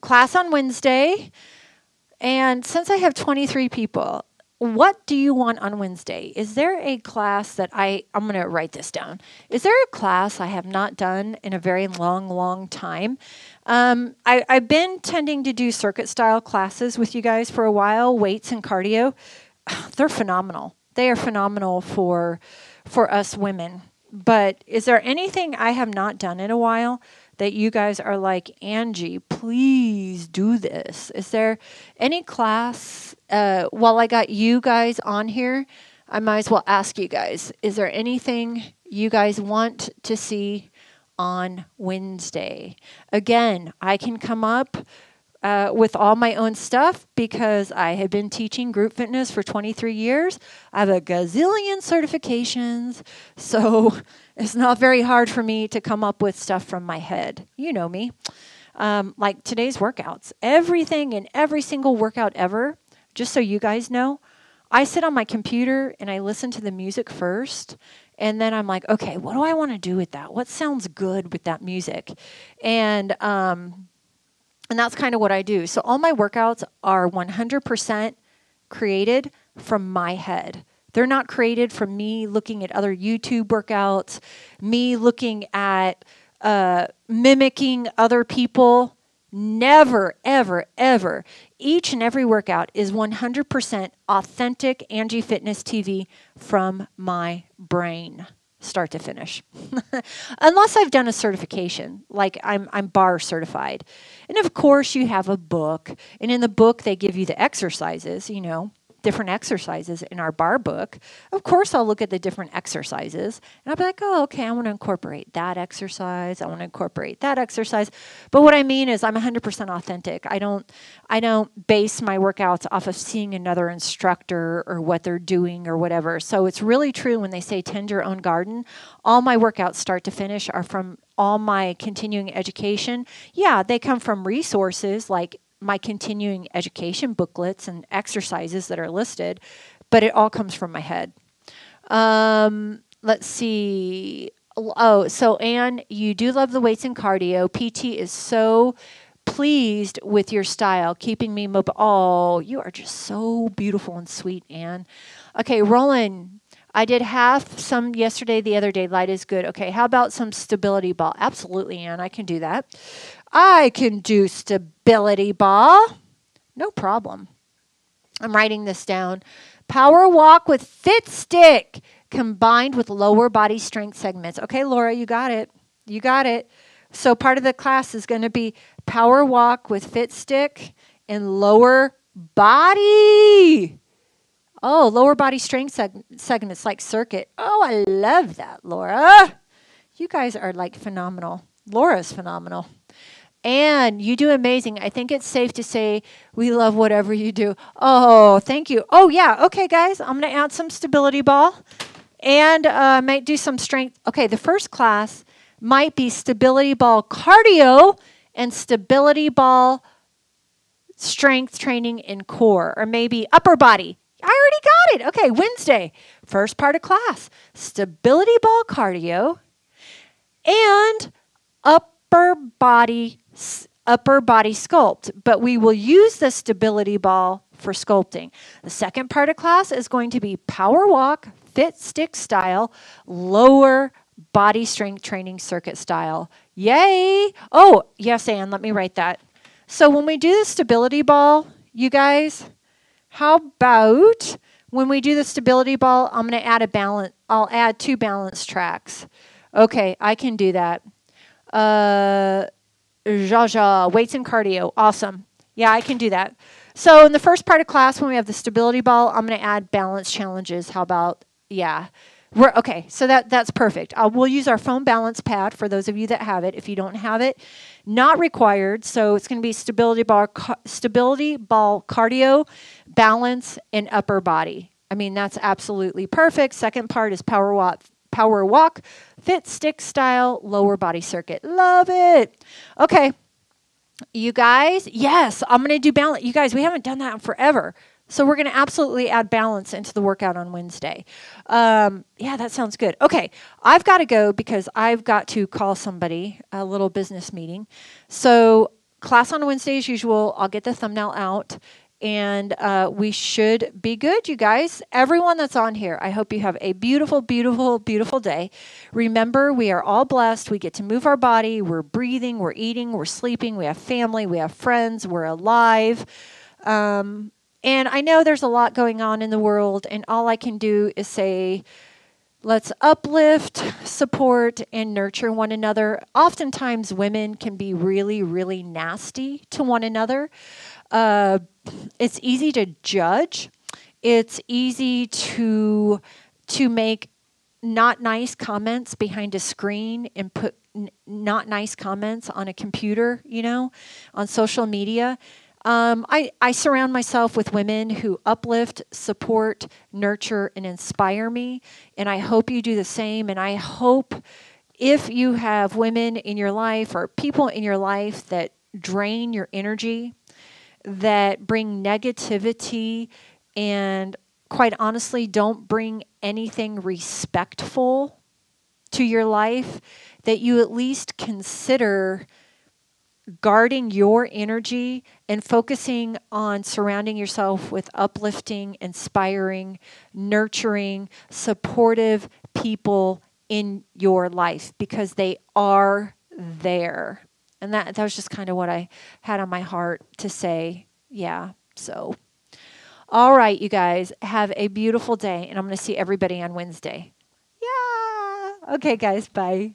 class on Wednesday. And since I have 23 people, what do you want on Wednesday? Is there a class that I, I'm going to write this down. Is there a class I have not done in a very long, long time? Um, I, I've been tending to do circuit style classes with you guys for a while, weights and cardio. They're phenomenal they are phenomenal for for us women. But is there anything I have not done in a while that you guys are like, Angie, please do this? Is there any class uh, while I got you guys on here? I might as well ask you guys, is there anything you guys want to see on Wednesday? Again, I can come up uh, with all my own stuff because I have been teaching group fitness for 23 years. I have a gazillion certifications, so it's not very hard for me to come up with stuff from my head. You know me. Um, like today's workouts, everything in every single workout ever, just so you guys know, I sit on my computer and I listen to the music first. And then I'm like, okay, what do I want to do with that? What sounds good with that music? And, um, and that's kind of what I do. So all my workouts are 100% created from my head. They're not created from me looking at other YouTube workouts, me looking at uh, mimicking other people. Never, ever, ever. Each and every workout is 100% authentic Angie Fitness TV from my brain, start to finish. Unless I've done a certification, like I'm, I'm barre certified. And of course, you have a book, and in the book, they give you the exercises, you know different exercises in our barre book, of course I'll look at the different exercises and I'll be like, oh, okay, I want to incorporate that exercise. I want to incorporate that exercise. But what I mean is I'm 100% authentic. I don't, I don't base my workouts off of seeing another instructor or what they're doing or whatever. So it's really true when they say tend your own garden. All my workouts, start to finish, are from all my continuing education. Yeah, they come from resources like my continuing education booklets and exercises that are listed, but it all comes from my head. Um, let's see. Oh, so Anne, you do love the weights and cardio. PT is so pleased with your style, keeping me mobile. Oh, you are just so beautiful and sweet, Anne. Okay, Roland, I did half some yesterday, the other day. Light is good. Okay, how about some stability ball? Absolutely, Anne, I can do that. I can do stability ball. No problem. I'm writing this down. Power walk with fit stick combined with lower body strength segments. Okay, Laura, you got it. You got it. So part of the class is going to be power walk with fit stick and lower body. Oh, lower body strength seg- segments like circuit. Oh, I love that, Laura. You guys are like phenomenal. Laura's phenomenal. And you do amazing. I think it's safe to say we love whatever you do. Oh, thank you. Oh, yeah. Okay, guys, I'm going to add some stability ball and uh, might do some strength. Okay, the first class might be stability ball cardio and stability ball strength training in core, or maybe upper body. I already got it. Okay, Wednesday, first part of class stability ball cardio and upper body upper body sculpt, but we will use the stability ball for sculpting. The second part of class is going to be power walk, fit stick style, lower body strength training circuit style. Yay! Oh, yes, Anne, let me write that. So when we do the stability ball, you guys, how about when we do the stability ball, I'm going to add a balance, I'll add two balance tracks. Okay, I can do that. Uh, Jaja, weights and cardio. Awesome. Yeah, I can do that. So in the first part of class, when we have the stability ball, I'm going to add balance challenges. How about, yeah. We're, okay, so that, that's perfect. Uh, we'll use our foam balance pad for those of you that have it. If you don't have it, not required. So it's going to be stability ball, stability ball cardio, balance, and upper body. I mean, that's absolutely perfect. Second part is power walk, power walk, fit stick style, lower body circuit. Love it. Okay. You guys, yes, I'm going to do balance. You guys, we haven't done that in forever. So we're going to absolutely add balance into the workout on Wednesday. Um, yeah, that sounds good. Okay, I've got to go because I've got to call somebody, a little business meeting. So class on Wednesday as usual. I'll get the thumbnail out and uh, we should be good, you guys. Everyone that's on here, I hope you have a beautiful, beautiful, beautiful day. Remember, we are all blessed. We get to move our body. We're breathing, we're eating, we're sleeping, we have family, we have friends, we're alive. Um, and I know there's a lot going on in the world, and all I can do is say, Let's uplift, support, and nurture one another. Oftentimes, women can be really, really nasty to one another. Uh, it's easy to judge. It's easy to to make not nice comments behind a screen and put n- not nice comments on a computer, you know, on social media. Um, I, I surround myself with women who uplift, support, nurture, and inspire me. And I hope you do the same. And I hope if you have women in your life or people in your life that drain your energy, that bring negativity, and quite honestly, don't bring anything respectful to your life, that you at least consider guarding your energy and focusing on surrounding yourself with uplifting, inspiring, nurturing, supportive people in your life because they are there. And that that was just kind of what I had on my heart to say. Yeah. So all right, you guys, have a beautiful day and I'm going to see everybody on Wednesday. Yeah. Okay, guys, bye.